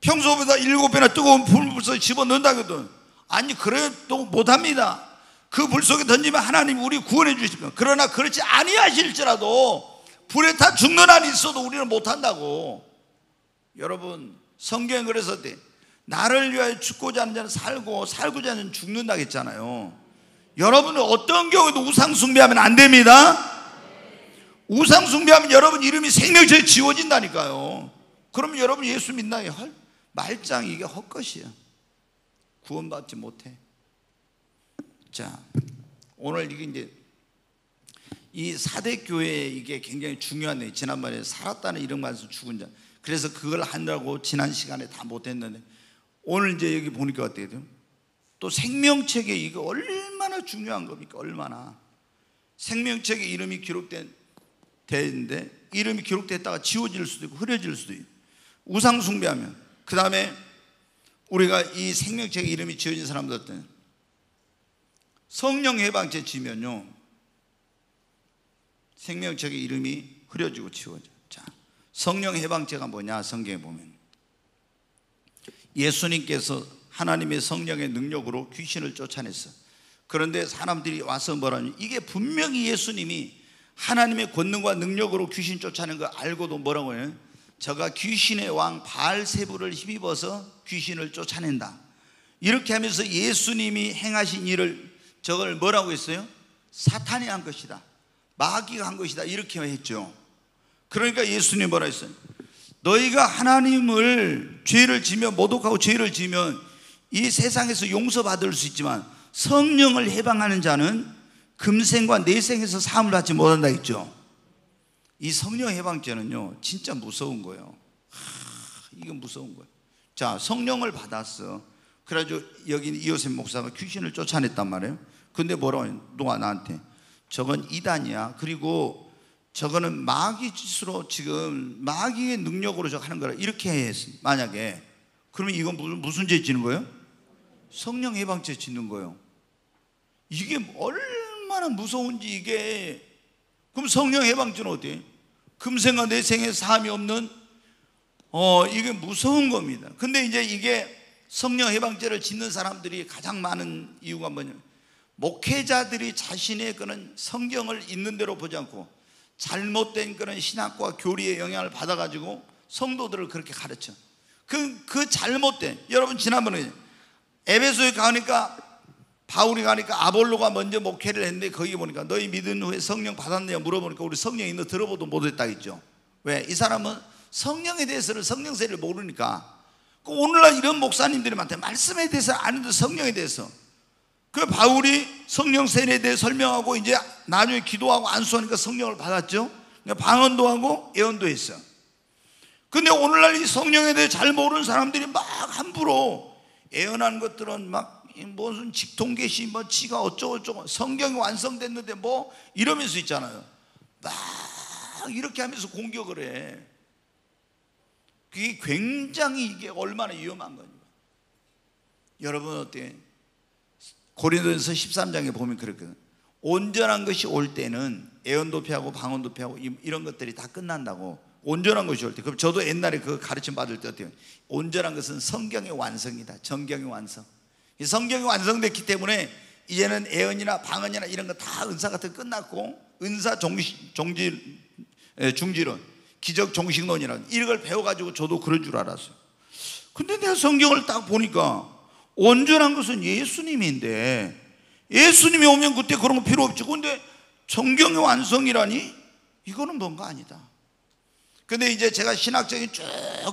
평소보다 일곱 배나 뜨거운 불불서 집어넣는다거든. 아니 그래도 못합니다. 그 불 속에 던지면 하나님 우리 구원해 주실 거예요. 그러나 그렇지 아니하실지라도 불에 다 죽는 한이 있어도 우리는 못한다고 여러분 성경에 그래서 때 나를 위하여 죽고자 하는 자는 살고 살고자 하는 자는 죽는다고 했잖아요. 여러분은 어떤 경우에도 우상 숭배하면 안 됩니다. 우상 숭배하면 여러분 이름이 생명체에 지워진다니까요. 그러면 여러분 예수 믿나요? 할 말짱 이게 헛것이야 구원받지 못해. 자 오늘 이게 이제 이 사대 교회 이게 굉장히 중요한데 지난번에 살았다는 이런 말에서 죽은 자 그래서 그걸 한다고 지난 시간에 다 못했는데 오늘 이제 여기 보니까 어때요? 또 생명책에 이거 얼마나 중요한 겁니까? 얼마나 생명책에 이름이 기록된 되는데 이름이 기록됐다가 지워질 수도 있고 흐려질 수도 있고 우상 숭배하면 그 다음에 우리가 이 생명책에 이름이 지어진 사람들 성령 해방제 지면요 생명책의 이름이 흐려지고 지워져. 자, 성령 해방제가 뭐냐? 성경에 보면 예수님께서 하나님의 성령의 능력으로 귀신을 쫓아냈어. 그런데 사람들이 와서 뭐라니? 이게 분명히 예수님이 하나님의 권능과 능력으로 귀신 쫓아낸 거 알고도 뭐라고 해요? 저가 귀신의 왕 바알세부를 힘입어서 귀신을 쫓아낸다. 이렇게 하면서 예수님이 행하신 일을 저걸 뭐라고 했어요? 사탄이 한 것이다. 마귀가 한 것이다. 이렇게 했죠. 그러니까 예수님 뭐라 했어요? 너희가 하나님을 죄를 지면 모독하고 죄를 지면 이 세상에서 용서받을 수 있지만 성령을 해방하는 자는 금생과 내생에서 사함을 받지 못한다 했죠. 이 성령 해방죄는요, 진짜 무서운 거예요. 하, 이건 무서운 거예요. 자, 성령을 받았어. 그래가지고 여기 이호셉 목사가 귀신을 쫓아냈단 말이에요. 근데 뭐라고? 누가 나한테? 저건 이단이야. 그리고 저거는 마귀 짓으로 지금 마귀의 능력으로 저 하는 거라 이렇게 했어. 만약에 그러면 이건 무슨 무슨 죄 지는 거예요? 성령 해방죄 짓는 거예요. 이게 얼마나 무서운지 이게 그럼 성령 해방죄는 어때? 금생과 내생에 사함이 없는 어 이게 무서운 겁니다. 근데 이제 이게 성령 해방죄를 짓는 사람들이 가장 많은 이유가 뭐냐면 목회자들이 자신의 그런 성경을 있는 대로 보지 않고 잘못된 그런 신학과 교리의 영향을 받아가지고 성도들을 그렇게 가르쳐. 그, 그 잘못된, 여러분 지난번에 에베소에 가니까 바울이 가니까 아볼로가 먼저 목회를 했는데 거기 보니까 너희 믿은 후에 성령 받았느냐 물어보니까 우리 성령 있는 들어보도 못했다 했죠. 왜? 이 사람은 성령에 대해서는 성령세를 모르니까 그 오늘날 이런 목사님들이 많대 말씀에 대해서 아는데 성령에 대해서 그 바울이 성령 세례에 대해 설명하고 이제 나중에 기도하고 안수하니까 성령을 받았죠. 그러니까 방언도 하고 예언도 했어. 근데 오늘날 이 성령에 대해 잘 모르는 사람들이 막 함부로 예언한 것들은 막 무슨 직통계시 뭐 지가 어쩌고 저쩌고 성경이 완성됐는데 뭐 이러면서 있잖아요. 막 이렇게 하면서 공격을 해. 그게 굉장히 이게 얼마나 위험한 거냐. 여러분 어때? 고린도전서 13장에 보면 그렇거든. 온전한 것이 올 때는 애언도 피하고 방언도 피하고 이런 것들이 다 끝난다고. 온전한 것이 올 때. 그럼 저도 옛날에 그 가르침 받을 때 어때요? 온전한 것은 성경의 완성이다. 정경의 완성. 성경이 완성됐기 때문에 이제는 애언이나 방언이나 이런 거 다 은사 같은 끝났고 은사 종식, 종지, 중지론, 기적 종식론이라는 이런 걸 배워가지고 저도 그런 줄 알았어요. 근데 내가 성경을 딱 보니까 온전한 것은 예수님인데 예수님이 오면 그때 그런 거 필요 없지. 근데 성경의 완성이라니 이거는 뭔가 아니다. 근데 이제 제가 신학적인 쭉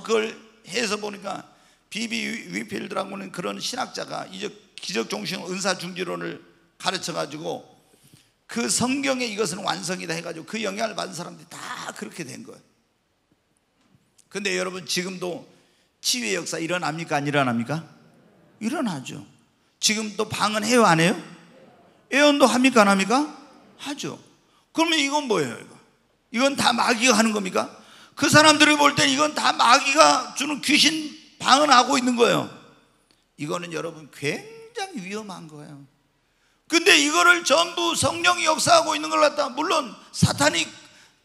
그걸 해서 보니까 비비 위필드라고는 그런 신학자가 이제 기적 종신 은사 중지론을 가르쳐 가지고 그 성경에 이것은 완성이다 해 가지고 그 영향을 받은 사람들이 다 그렇게 된 거예요. 근데 여러분 지금도 치유의 역사 일어납니까 안 일어납니까? 일어나죠. 지금 또 방언해요, 안 해요? 애언도 합니까, 안 합니까? 하죠. 그러면 이건 뭐예요, 이거? 이건 다 마귀가 하는 겁니까? 그 사람들이 볼 땐 이건 다 마귀가 주는 귀신 방언하고 있는 거예요. 이거는 여러분 굉장히 위험한 거예요. 근데 이거를 전부 성령이 역사하고 있는 걸 갖다 물론 사탄이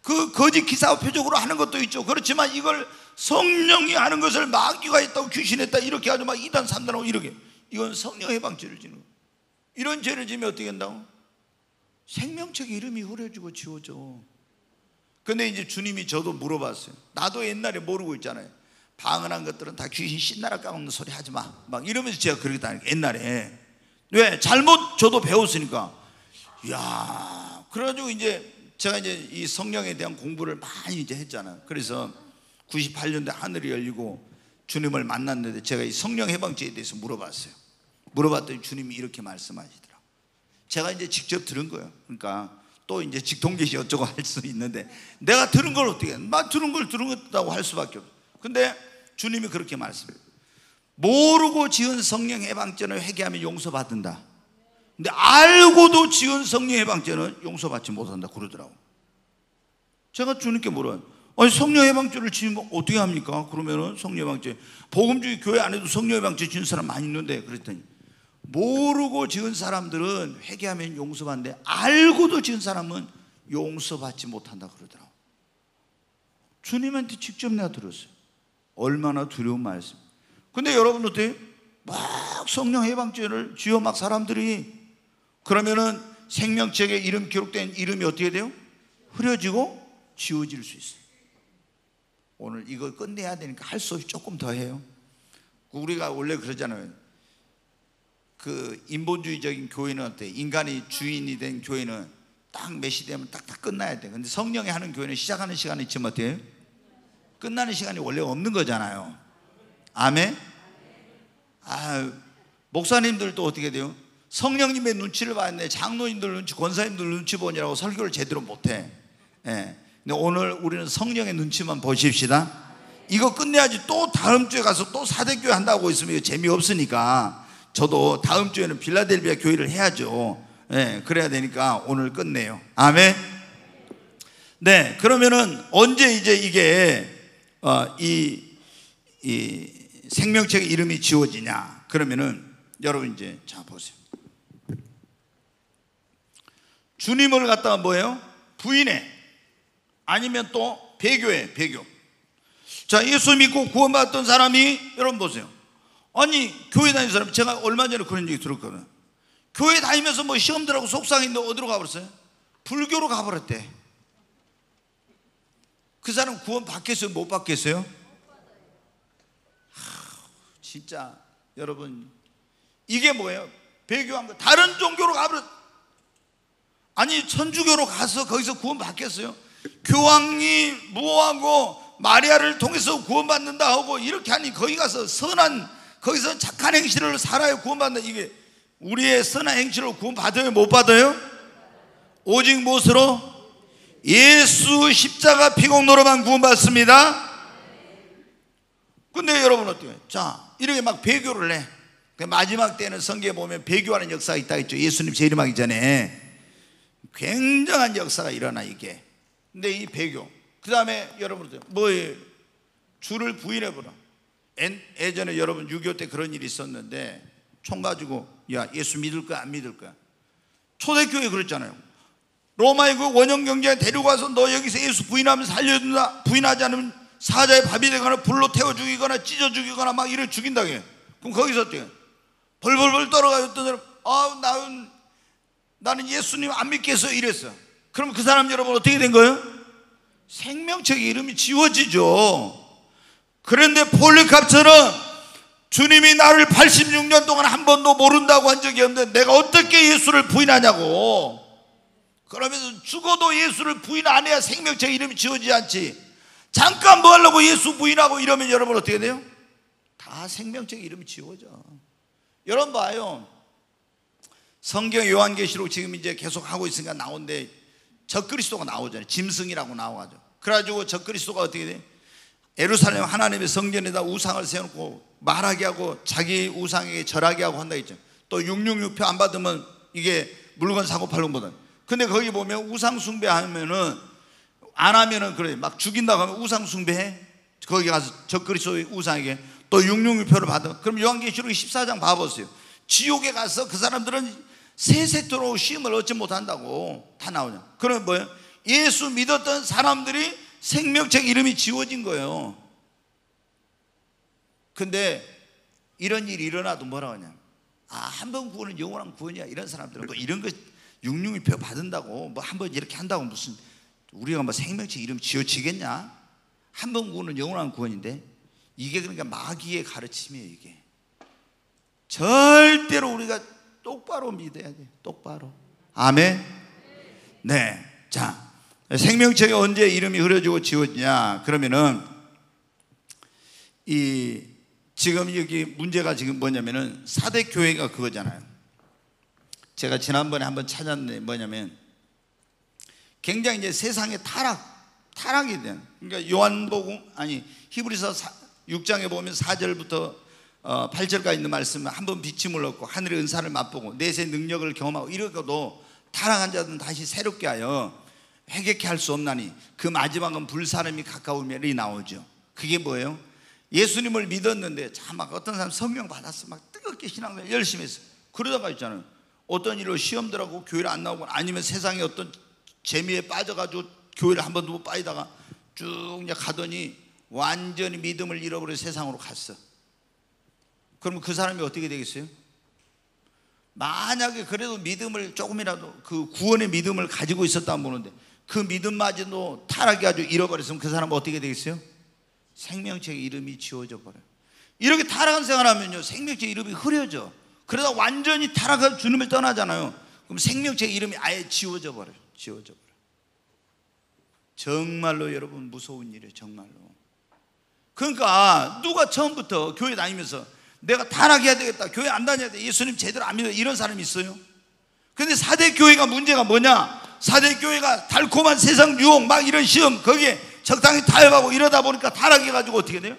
그 거짓 기사 표적으로 하는 것도 있죠. 그렇지만 이걸 성령이 하는 것을 마귀가 했다고 귀신했다 이렇게 하죠. 막 2단 3단하고 이렇게 이건 성령 해방죄를 지는 거. 이런 죄를 지면 어떻게 한다고? 생명책 이름이 흐려지고 지워져. 근데 이제 주님이 저도 물어봤어요. 나도 옛날에 모르고 있잖아요. 방언한 것들은 다 귀신 신나라 까먹는 소리 하지 마. 막 이러면서 제가 그러게 다니 옛날에. 왜? 잘못 저도 배웠으니까. 이야. 그래가지고 이제 제가 이제 이 성령에 대한 공부를 많이 이제 했잖아요. 그래서 98년대 하늘이 열리고 주님을 만났는데 제가 이 성령 해방죄에 대해서 물어봤어요. 물어봤더니 주님이 이렇게 말씀하시더라고요. 제가 이제 직접 들은 거예요. 그러니까 또 이제 직통계시 어쩌고 할 수 있는데 내가 들은 걸 어떻게 해? 막 들은 걸 들은 거다고 할 수밖에 없어. 근데 주님이 그렇게 말씀해요. 모르고 지은 성령 해방죄는 회개하면 용서받는다. 근데 알고도 지은 성령 해방죄는 용서받지 못한다 그러더라고. 제가 주님께 물어요. 아니 성령 해방죄를 지으면 어떻게 합니까? 그러면은 성령 해방죄 복음주의 교회 안에도 성령 해방죄 지은 사람 많이 있는데 그랬더니 모르고 지은 사람들은 회개하면 용서받는데 알고도 지은 사람은 용서받지 못한다 그러더라고. 주님한테 직접 내가 들었어요. 얼마나 두려운 말씀. 근데 여러분 어때요? 막 성령 해방죄를 지어 막 사람들이 그러면은 생명책에 이름 기록된 이름이 어떻게 돼요? 흐려지고 지워질 수 있어요. 오늘 이거 끝내야 되니까 할 수 없이 조금 더 해요. 우리가 원래 그러잖아요. 그 인본주의적인 교회는 어때? 인간이 주인이 된 교회는 딱 몇 시 되면 딱딱 끝나야 돼. 근데 성령이 하는 교회는 시작하는 시간이 있지만 어때요? 끝나는 시간이 원래 없는 거잖아요. 아멘? 아, 목사님들도 어떻게 돼요? 성령님의 눈치를 봤는데 장로님들 눈치, 권사님들 눈치 보느라고 설교를 제대로 못해. 예. 근데 오늘 우리는 성령의 눈치만 보십시다. 이거 끝내야지 또 다음 주에 가서 또 사대교회 한다고 있으면 재미없으니까 저도 다음 주에는 빌라델비아 교회를 해야죠. 예, 그래야 되니까 오늘 끝내요. 아멘. 네, 그러면은 언제 이제 이게 어, 이, 이 생명책의 이름이 지워지냐? 그러면은 여러분 이제 자 보세요. 주님을 갖다가 뭐예요? 부인해. 아니면 또 배교해, 배교. 자, 예수 믿고 구원받았던 사람이 여러분 보세요. 아니, 교회 다니는 사람, 제가 얼마 전에 그런 얘기 들었거든요. 교회 다니면서 뭐 시험 들하고 속상했는데 어디로 가버렸어요? 불교로 가버렸대. 그 사람 구원 받겠어요? 못 받겠어요? 진짜 여러분 이게 뭐예요? 배교한 거 다른 종교로 가버렸 아니 천주교로 가서 거기서 구원 받겠어요? 교황이 무하고 마리아를 통해서 구원받는다 하고 이렇게 하니 거기 가서 선한 거기서 착한 행실을 살아야 구원받는 이게 우리의 선한 행실로 구원받아요? 못 받아요? 오직 무엇으로? 예수 십자가 피공로로만 구원받습니다. 근데 여러분 어때요? 자 이렇게 막 배교를 해. 그 마지막 때는 성경에 보면 배교하는 역사가 있다 했죠. 예수님 재림하기 전에. 굉장한 역사가 일어나 이게 근데 이 배교 그 다음에 여러분 뭐예요? 주를 부인해 보라. 예전에 여러분 6.25 때 그런 일이 있었는데 총 가지고 야 예수 믿을 거야 안 믿을 거야? 초대교회 그랬잖아요. 로마의 그 원형 경제에 데리고와서 너 여기서 예수 부인하면 살려준다 부인하지 않으면 사자의 밥이 되거나 불로 태워 죽이거나 찢어 죽이거나 막 이래 죽인다 그 그럼 거기서 어떻게 벌벌벌 떨어가요 어떤 사람 아 나는 나는 예수님 안 믿겠어 이랬어 그럼 그 사람 여러분 어떻게 된 거예요? 생명책 이름이 지워지죠. 그런데 폴리캅처럼 주님이 나를 86년 동안 한 번도 모른다고 한 적이 없는데 내가 어떻게 예수를 부인하냐고. 그러면서 죽어도 예수를 부인 안 해야 생명책 이름이 지워지지 않지. 잠깐 뭐 하려고 예수 부인하고 이러면 여러분 어떻게 돼요? 다 생명책 이름이 지워져. 여러분 봐요. 성경 요한계시록 지금 이제 계속 하고 있으니까 나온데 적그리스도가 나오잖아요. 짐승이라고 나와가지고. 그래가지고 적그리스도가 어떻게 돼? 에루살렘 하나님의 성전에다 우상을 세워놓고 말하게 하고 자기 우상에게 절하게 하고 한다 했죠. 또 666표 안 받으면 이게 물건 사고 팔는 거든. 근데 거기 보면 우상 숭배하면은 안 하면은 그래 막 죽인다고 하면 우상 숭배해. 거기 가서 적그리스도의 우상에게 또 666표를 받아. 그럼 요한계시록 14장 봐보세요. 지옥에 가서 그 사람들은 세세토록 시험을 얻지 못한다고 다 나오냐. 그럼 뭐예요? 예수 믿었던 사람들이 생명책 이름이 지워진 거예요. 근데 이런 일이 일어나도 뭐라고 하냐. 아, 한 번 구원은 영원한 구원이야. 이런 사람들은 뭐 이런 거 육육일표 받은다고 뭐 한 번 이렇게 한다고 무슨 우리가 뭐 생명책 이름 지어지겠냐? 한 번 구원은 영원한 구원인데 이게 그러니까 마귀의 가르침이에요, 이게. 절대로 우리가 똑바로 믿어야 돼. 똑바로. 아멘. 네. 자, 생명책에 언제 이름이 흐려지고 지워지냐? 그러면은 이 지금 여기 문제가 지금 뭐냐면은 사대 교회가 그거잖아요. 제가 지난번에 한번 찾았는데 뭐냐면 굉장히 이제 세상의 타락, 타락이 된 그러니까 요한복음 아니 히브리서 6장에 보면 4절부터 8절까지 어, 있는 말씀은 한번 비침을 얻고 하늘의 은사를 맛보고 내세 능력을 경험하고 이러고도 타락한 자들은 다시 새롭게 하여 회개케 할 수 없나니 그 마지막은 불사름이 가까우면이 나오죠. 그게 뭐예요? 예수님을 믿었는데 참 막 어떤 사람 성령 받았어 막 뜨겁게 신앙을 열심히 했어. 그러다가 있잖아요. 어떤 일로 시험 들하고 교회를 안 나오고 아니면 세상에 어떤 재미에 빠져가지고 교회를 한 번도 못 빠지다가 쭉 가더니 완전히 믿음을 잃어버려 세상으로 갔어. 그러면 그 사람이 어떻게 되겠어요? 만약에 그래도 믿음을 조금이라도 그 구원의 믿음을 가지고 있었다면 보는데 그 믿음마저도 타락이 아주 잃어버렸으면 그 사람은 어떻게 되겠어요? 생명책의 이름이 지워져 버려요. 이렇게 타락한 생활하면요 생명책 이름이 흐려져. 그러다 완전히 타락해서 주님을 떠나잖아요. 그럼 생명책 이름이 아예 지워져 버려요. 지워져 버려. 정말로 여러분 무서운 일이에요. 정말로. 그러니까 누가 처음부터 교회 다니면서 내가 타락해야 되겠다. 교회 안 다녀야 돼. 예수님 제대로 안 믿어. 이런 사람이 있어요. 근데 사대 교회가 문제가 뭐냐? 사대 교회가 달콤한 세상 유혹 막 이런 시험 거기에 적당히 타협하고 이러다 보니까 타락해 가지고 어떻게 돼요?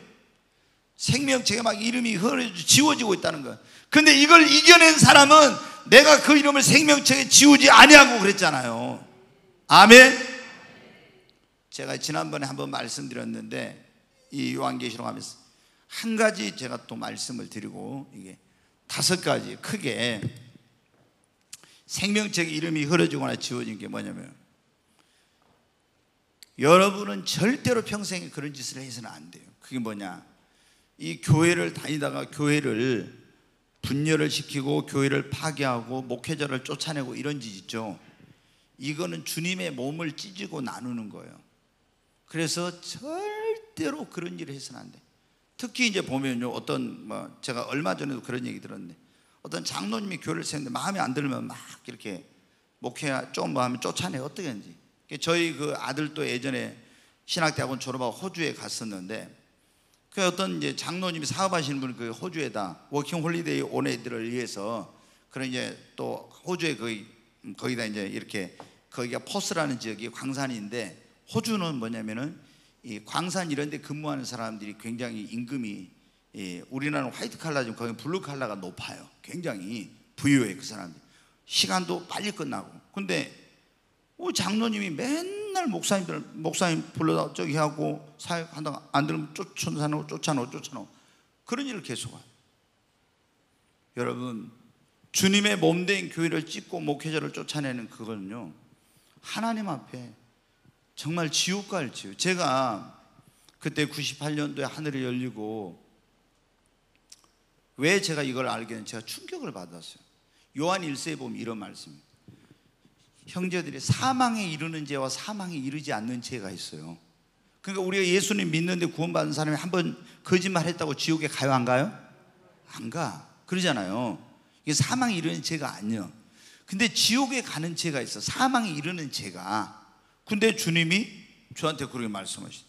생명체가 막 이름이 흐려 지워지고 있다는 거야. 근데 이걸 이겨낸 사람은 내가 그 이름을 생명체에 지우지 아니하고 그랬잖아요. 아멘. 제가 지난번에 한번 말씀드렸는데 이 요한계시록 하면서 한 가지 제가 또 말씀을 드리고 이게 다섯 가지 크게 생명책 이름이 흐려지거나 지워진 게 뭐냐면 여러분은 절대로 평생에 그런 짓을 해서는 안 돼요. 그게 뭐냐? 이 교회를 다니다가 교회를 분열을 시키고 교회를 파괴하고 목회자를 쫓아내고 이런 짓 있죠. 이거는 주님의 몸을 찢고 나누는 거예요. 그래서 절대로 그런 일을 해서는 안 돼. 특히 이제 보면요, 어떤 뭐 제가 얼마 전에도 그런 얘기 들었는데 어떤 장로님이 교회를 세는데 마음에 안 들면 막 이렇게 목회 좀뭐 하면 쫓아내 어떻게 하는지. 저희 그 아들도 예전에 신학대학원 졸업하고 호주에 갔었는데 그 어떤 이제 장로님이 사업하시는 분이 그 호주에다 워킹 홀리데이 온 애들을 위해서 그런 이제 또 호주에 거기 거기다 이제 이렇게 거기가 퍼스라는 지역이 광산인데 호주는 뭐냐면은 이 광산 이런 데 근무하는 사람들이 굉장히 임금이 예, 우리나라는 화이트 칼라 좀 거기 블루 칼라가 높아요. 굉장히 부유해 그 사람들. 시간도 빨리 끝나고. 근데 장로님이 맨날 목사님들 목사님 불러다 저기 하고 사역하다가 안 들으면 쫓아내고 쫓아내고 쫓아내고 그런 일을 계속해요. 여러분 주님의 몸 된 교회를 찍고 목회자를 쫓아내는 그거는요 하나님 앞에 정말 지옥 갈 지옥. 제가 그때 98년도에 하늘이 열리고 왜 제가 이걸 알게 된 제가 충격을 받았어요. 요한 1세에 보면 이런 말씀입니다. 형제들이 사망에 이르는 죄와 사망에 이르지 않는 죄가 있어요. 그러니까 우리가 예수님 믿는데 구원받은 사람이 한 번 거짓말 했다고 지옥에 가요, 안 가요? 안 가. 그러잖아요. 이게 사망에 이르는 죄가 아니요. 근데 지옥에 가는 죄가 있어. 사망에 이르는 죄가. 근데 주님이 저한테 그렇게 말씀하신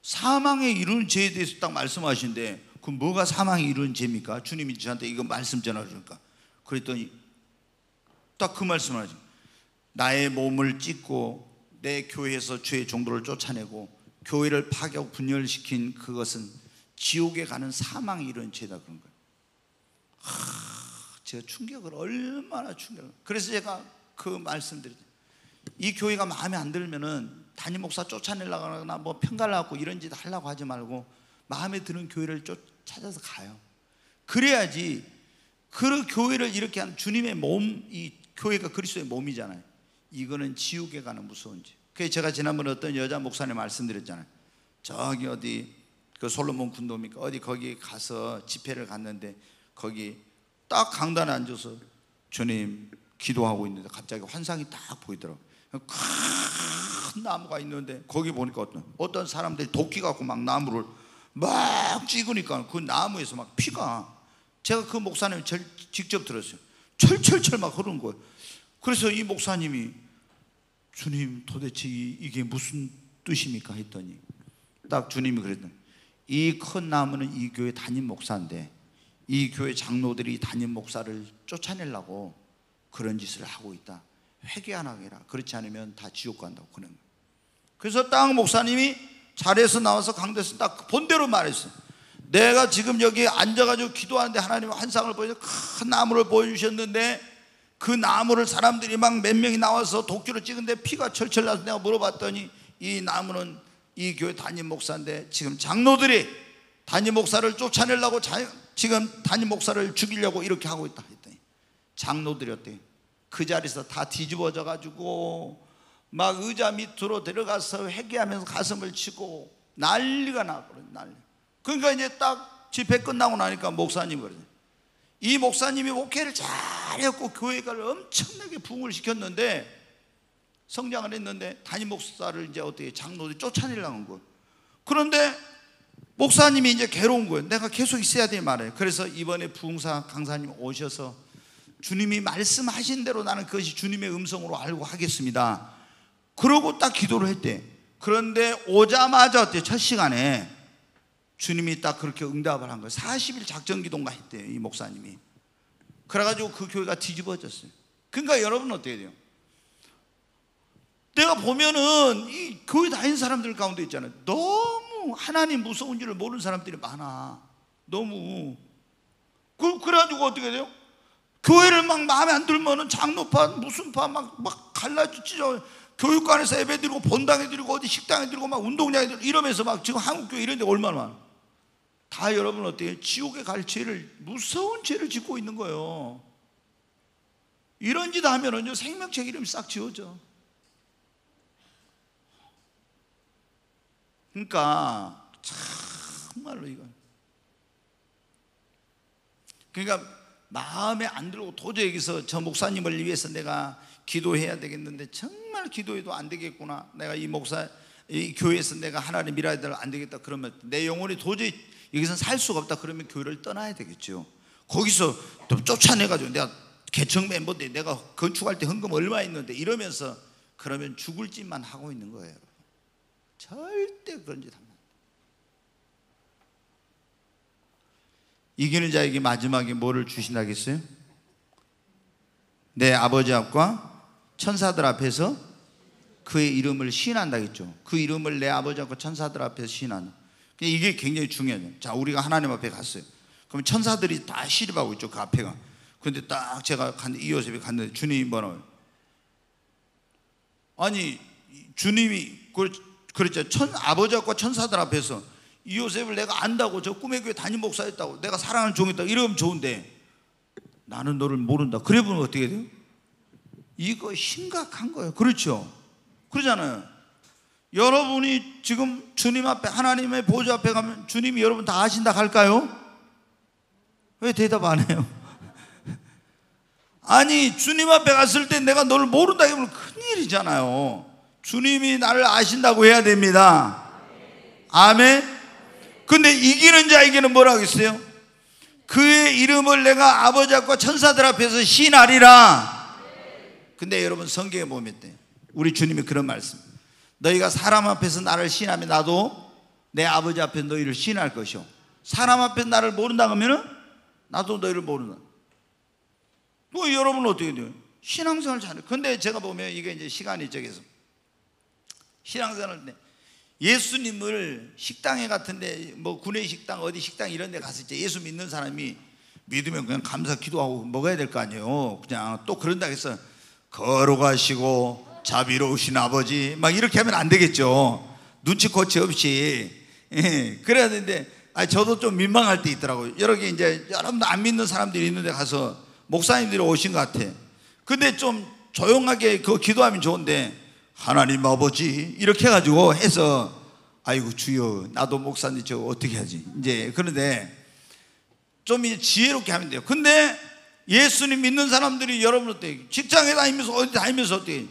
사망에 이르는 죄에 대해서 딱 말씀하신데 그럼 뭐가 사망에 이르는 죄입니까? 주님이 저한테 이거 말씀 전하주니까. 그랬더니 딱 그 말씀을 하죠 나의 몸을 찢고 내 교회에서 죄의 종도를 쫓아내고 교회를 파괴하고 분열시킨 그것은 지옥에 가는 사망에 이르는 죄다 그런 거예요. 하, 제가 충격을 얼마나 충격을. 그래서 제가 그 말씀드렸죠 이 교회가 마음에 안 들면은 담임 목사 쫓아내려거나 뭐 평가를 고 이런 짓 하려고 하지 말고 마음에 드는 교회를 쫓, 찾아서 가요. 그래야지 그 교회를 이렇게 한 주님의 몸, 이 교회가 그리스도의 몸이잖아요. 이거는 지옥에 가는 무서운 죄. 그게 제가 지난번에 어떤 여자 목사님 말씀드렸잖아요. 저기 어디 그 솔로몬 군도입니까? 어디 거기 가서 집회를 갔는데 거기 딱 강단에 앉아서 주님 기도하고 있는데 갑자기 환상이 딱 보이더라고. 큰 나무가 있는데 거기 보니까 어떤 어떤 사람들이 도끼 갖고 막 나무를 막 찍으니까 그 나무에서 막 피가 제가 그 목사님 절, 직접 들었어요. 철철철 막 흐르는 거예요. 그래서 이 목사님이 주님 도대체 이게 무슨 뜻입니까 했더니 딱 주님이 그랬더니 이 큰 나무는 이 교회 담임 목사인데 이 교회 장로들이 담임 목사를 쫓아내려고 그런 짓을 하고 있다. 회개 안 하게라. 그렇지 않으면 다 지옥 간다고 그는 거예요. 그래서 딱 목사님이 자리에서 나와서 강대에서 딱 본대로 말했어요. 내가 지금 여기 앉아가지고 기도하는데 하나님 환상을 보여서 큰 나무를 보여주셨는데 그 나무를 사람들이 막 몇 명이 나와서 도끼로 찍은데 피가 철철 나서 내가 물어봤더니 이 나무는 이 교회 담임 목사인데 지금 장로들이 담임 목사를 쫓아내려고 자, 지금 담임 목사를 죽이려고 이렇게 하고 있다 했더니 장로들이 어때? 그 자리에서 다 뒤집어져 가지고 막 의자 밑으로 들어가서 회개하면서 가슴을 치고 난리가 나거든 난리. 그러니까 이제 딱 집회 끝나고 나니까 목사님 그러죠. 이 목사님이 목회를 잘했고 교회가 엄청나게 부흥을 시켰는데 성장을 했는데 담임 목사를 이제 어떻게 장로들이 쫓아내려는 거예요. 그런데 목사님이 이제 괴로운 거예요. 내가 계속 있어야 될 말이에요. 그래서 이번에 부흥사 강사님 오셔서 주님이 말씀하신 대로 나는 그것이 주님의 음성으로 알고 하겠습니다. 그러고 딱 기도를 했대. 그런데 오자마자 어때? 첫 시간에 주님이 딱 그렇게 응답을 한 거예요. 40일 작전 기도인가 했대요. 이 목사님이. 그래가지고 그 교회가 뒤집어졌어요. 그러니까 여러분 어떻게 돼요? 내가 보면은 이 교회 다니는 사람들 가운데 있잖아요. 너무 하나님 무서운 줄을 모르는 사람들이 많아. 너무. 그, 그래가지고 어떻게 돼요? 교회를 막 마음에 안 들면은 장로파, 무슨 파 막, 막 갈라지죠. 교육관에서 예배 드리고 본당에 드리고 어디 식당에 드리고 막 운동장에 드리고 이러면서 막 지금 한국 교회 이런 데 얼마나 많아. 다 여러분 어때요? 지옥에 갈 죄를, 무서운 죄를 짓고 있는 거예요. 이런 짓 하면은요, 생명책 이름이 싹 지워져. 그러니까 정말로 이건 그러니까 마음에 안 들고 도저히 여기서 저 목사님을 위해서 내가 기도해야 되겠는데 정말 기도해도 안 되겠구나. 내가 이 목사 이 교회에서 내가 하나님 일해야 될안 되겠다 그러면 내 영혼이 도저히 여기서 살 수가 없다 그러면 교회를 떠나야 되겠죠. 거기서 또 쫓아내가지고 내가 개척 멤버인데 내가 건축할 때 헌금 얼마 있는데 이러면서 그러면 죽을 짓만 하고 있는 거예요. 절대 그런 짓 합니다. 이기는 자에게 마지막에 뭐를 주신다겠어요? 내 아버지 앞과 천사들 앞에서 그의 이름을 시인한다겠죠. 그 이름을 내 아버지 앞과 천사들 앞에서 시인하는. 이게 굉장히 중요해요. 자, 우리가 하나님 앞에 갔어요. 그럼 천사들이 다 시립하고 있죠. 그 앞에가. 근데 딱 제가 갔는데 이 요셉이 갔는데 주님이 뭐라고 아니 주님이 그랬죠. 천 아버지와 천사들 앞에서 이 요셉을 내가 안다고 저 꿈의 교회 담임 목사였다고 내가 사랑하는 종이었다고 이러면 좋은데 나는 너를 모른다. 그래 보면 어떻게 돼요? 이거 심각한 거예요. 그렇죠? 그러잖아요. 여러분이 지금 주님 앞에 하나님의 보좌 앞에 가면 주님이 여러분 다 아신다 할까요? 왜 대답 안 해요? 아니 주님 앞에 갔을 때 내가 너를 모른다 이러면 큰일이잖아요. 주님이 나를 아신다고 해야 됩니다. 아멘. 근데 이기는 자에게는 뭐라고 했어요? 그의 이름을 내가 아버지 앞과 천사들 앞에서 시인하리라. 근데 여러분 성경에 보면 우리 주님이 그런 말씀. 너희가 사람 앞에서 나를 시인하면 나도 내 아버지 앞에 너희를 시인할 것이요. 사람 앞에 나를 모른다 그러면은 나도 너희를 모른다. 뭐 여러분 어떻게 돼요? 신앙생활 잘해. 근데 제가 보면 이게 이제 시간이 저기서 신앙생활 때 예수님을 식당에 같은데 뭐 구내 식당 어디 식당 이런 데 갔을 때 예수 믿는 사람이 믿으면 그냥 감사 기도하고 먹어야 될 거 아니에요. 그냥 또 그런다 해서 걸어가시고 자비로우신 아버지 막 이렇게 하면 안 되겠죠. 눈치코치 없이 예, 그래야 되는데 아 저도 좀 민망할 때 있더라고요. 여러 개 이제 여러분도 안 믿는 사람들이 있는데 가서 목사님들이 오신 것 같아. 근데 좀 조용하게 그 기도하면 좋은데 하나님 아버지 이렇게 해가지고 해서 아이고 주여 나도 목사님 저 어떻게 하지 이제 그런데 좀 이제 지혜롭게 하면 돼요. 근데 예수님 믿는 사람들이 여러분 어때 직장에 다니면서 어디 다니면서 어때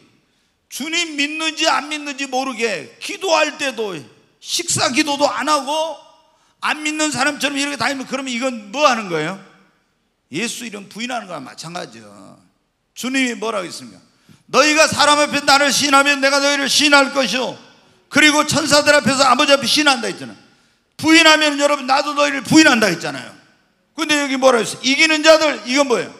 주님 믿는지 안 믿는지 모르게 기도할 때도 식사 기도도 안 하고 안 믿는 사람처럼 이렇게 다니면 그러면 이건 뭐 하는 거예요? 예수 이름 부인하는 거랑 마찬가지죠. 주님이 뭐라고 했습니까? 너희가 사람 앞에 나를 신하면 내가 너희를 신할 것이요. 그리고 천사들 앞에서 아버지 앞에 신한다 했잖아요. 부인하면 여러분 나도 너희를 부인한다 했잖아요. 근데 여기 뭐라 했어? 이기는 자들 이건 뭐예요?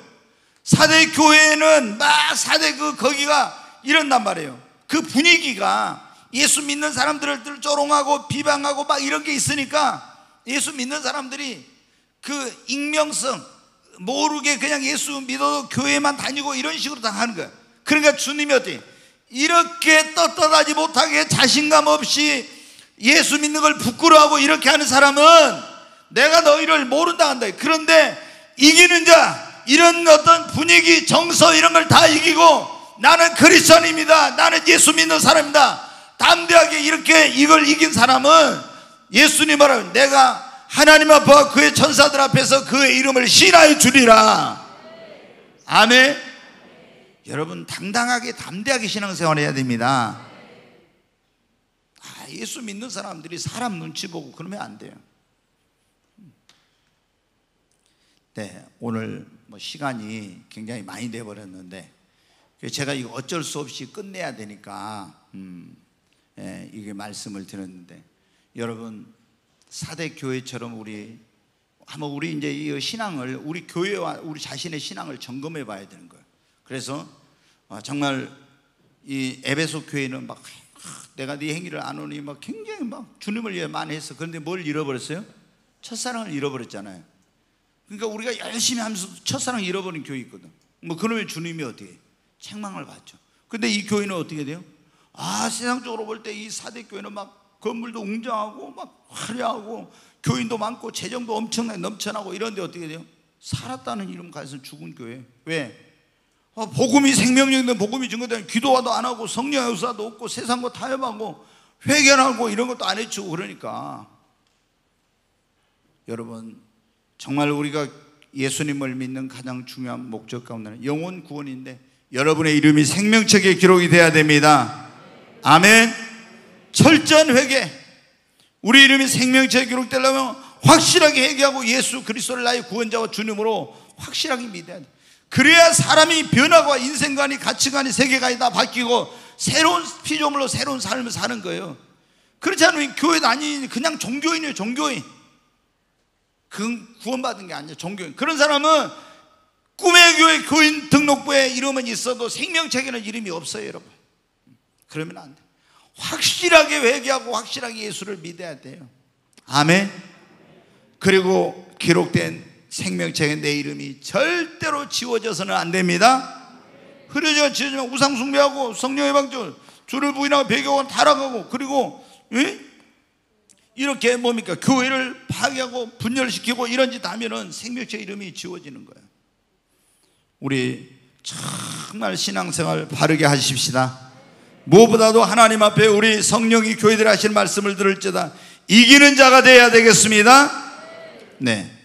사대 교회는 막 사대 그 거기가 이런단 말이에요. 그 분위기가 예수 믿는 사람들을 조롱하고 비방하고 막 이런 게 있으니까 예수 믿는 사람들이 그 익명성 모르게 그냥 예수 믿어도 교회만 다니고 이런 식으로 다 하는 거야. 그러니까 주님이 어때? 이렇게 떳떳하지 못하게 자신감 없이 예수 믿는 걸 부끄러워하고 이렇게 하는 사람은 내가 너희를 모른다 한다. 그런데 이기는 자, 이런 어떤 분위기, 정서 이런 걸 다 이기고 나는 그리스도입니다. 나는 예수 믿는 사람입니다. 담대하게 이렇게 이걸 이긴 사람은 예수님 말하면 내가 하나님 앞과 그의 천사들 앞에서 그의 이름을 신하여 주리라. 아멘. 여러분 당당하게 담대하게 신앙생활 해야 됩니다. 아, 예수 믿는 사람들이 사람 눈치 보고 그러면 안 돼요. 네, 오늘 뭐 시간이 굉장히 많이 돼 버렸는데 제가 이거 어쩔 수 없이 끝내야 되니까 음, 예, 이게 말씀을 드렸는데 여러분 사대 교회처럼 우리 한번 우리 이제 이 신앙을 우리 교회와 우리 자신의 신앙을 점검해 봐야 되는 거예요. 그래서 어, 정말 이 에베소 교회는 막 내가 네 행위를 안 오니 막 굉장히 막 주님을 위해 많이 했어. 그런데 뭘 잃어버렸어요? 첫사랑을 잃어버렸잖아요. 그러니까 우리가 열심히 하면서 첫사랑 잃어버린 교회 있거든. 뭐 그러면 주님이 어떻게 책망을 받죠. 근데 이 교회는 어떻게 돼요? 아 세상적으로 볼 때 이 사대 교회는 막 건물도 웅장하고 막 화려하고 교인도 많고 재정도 엄청나게 넘쳐나고 이런데 어떻게 돼요? 살았다는 이름 가서 죽은 교회. 왜? 어, 복음이 생명력인데 복음이 증거되면 기도와도 안 하고 성령 의사도 없고 세상과 타협하고 회개하고 이런 것도 안 해주고 그러니까 여러분 정말 우리가 예수님을 믿는 가장 중요한 목적 가운데는 영혼 구원인데 여러분의 이름이 생명책에 기록이 돼야 됩니다. 아멘. 철저한 회개. 우리 이름이 생명책에 기록되려면 확실하게 회개하고 예수 그리스도를 나의 구원자와 주님으로 확실하게 믿어야 돼. 그래야 사람이 변화가 인생관이 가치관이 세계관이 다 바뀌고 새로운 피조물로 새로운 삶을 사는 거예요. 그렇지 않으면 교회 다니 그냥 종교인이에요, 종교인. 그 구원받은 게 아니에요, 종교인. 그런 사람은 꿈의 교회 교인 등록부에 이름은 있어도 생명책에는 이름이 없어요, 여러분. 그러면 안 돼. 확실하게 회개하고 확실하게 예수를 믿어야 돼요. 아멘. 그리고 기록된 생명책에 내 이름이 절대로 지워져서는 안 됩니다. 흐려져 지어지면 우상숭배하고 성령의 방주, 주를 부인하고 배교원 타락하고 그리고 예? 이렇게 뭡니까 교회를 파괴하고 분열시키고 이런 짓 하면은 생명체 이름이 지워지는 거예요. 우리 정말 신앙생활 바르게 하십시다. 무엇보다도 하나님 앞에 우리 성령이 교회들 하시는 말씀을 들을지다 이기는 자가 되어야 되겠습니다. 네.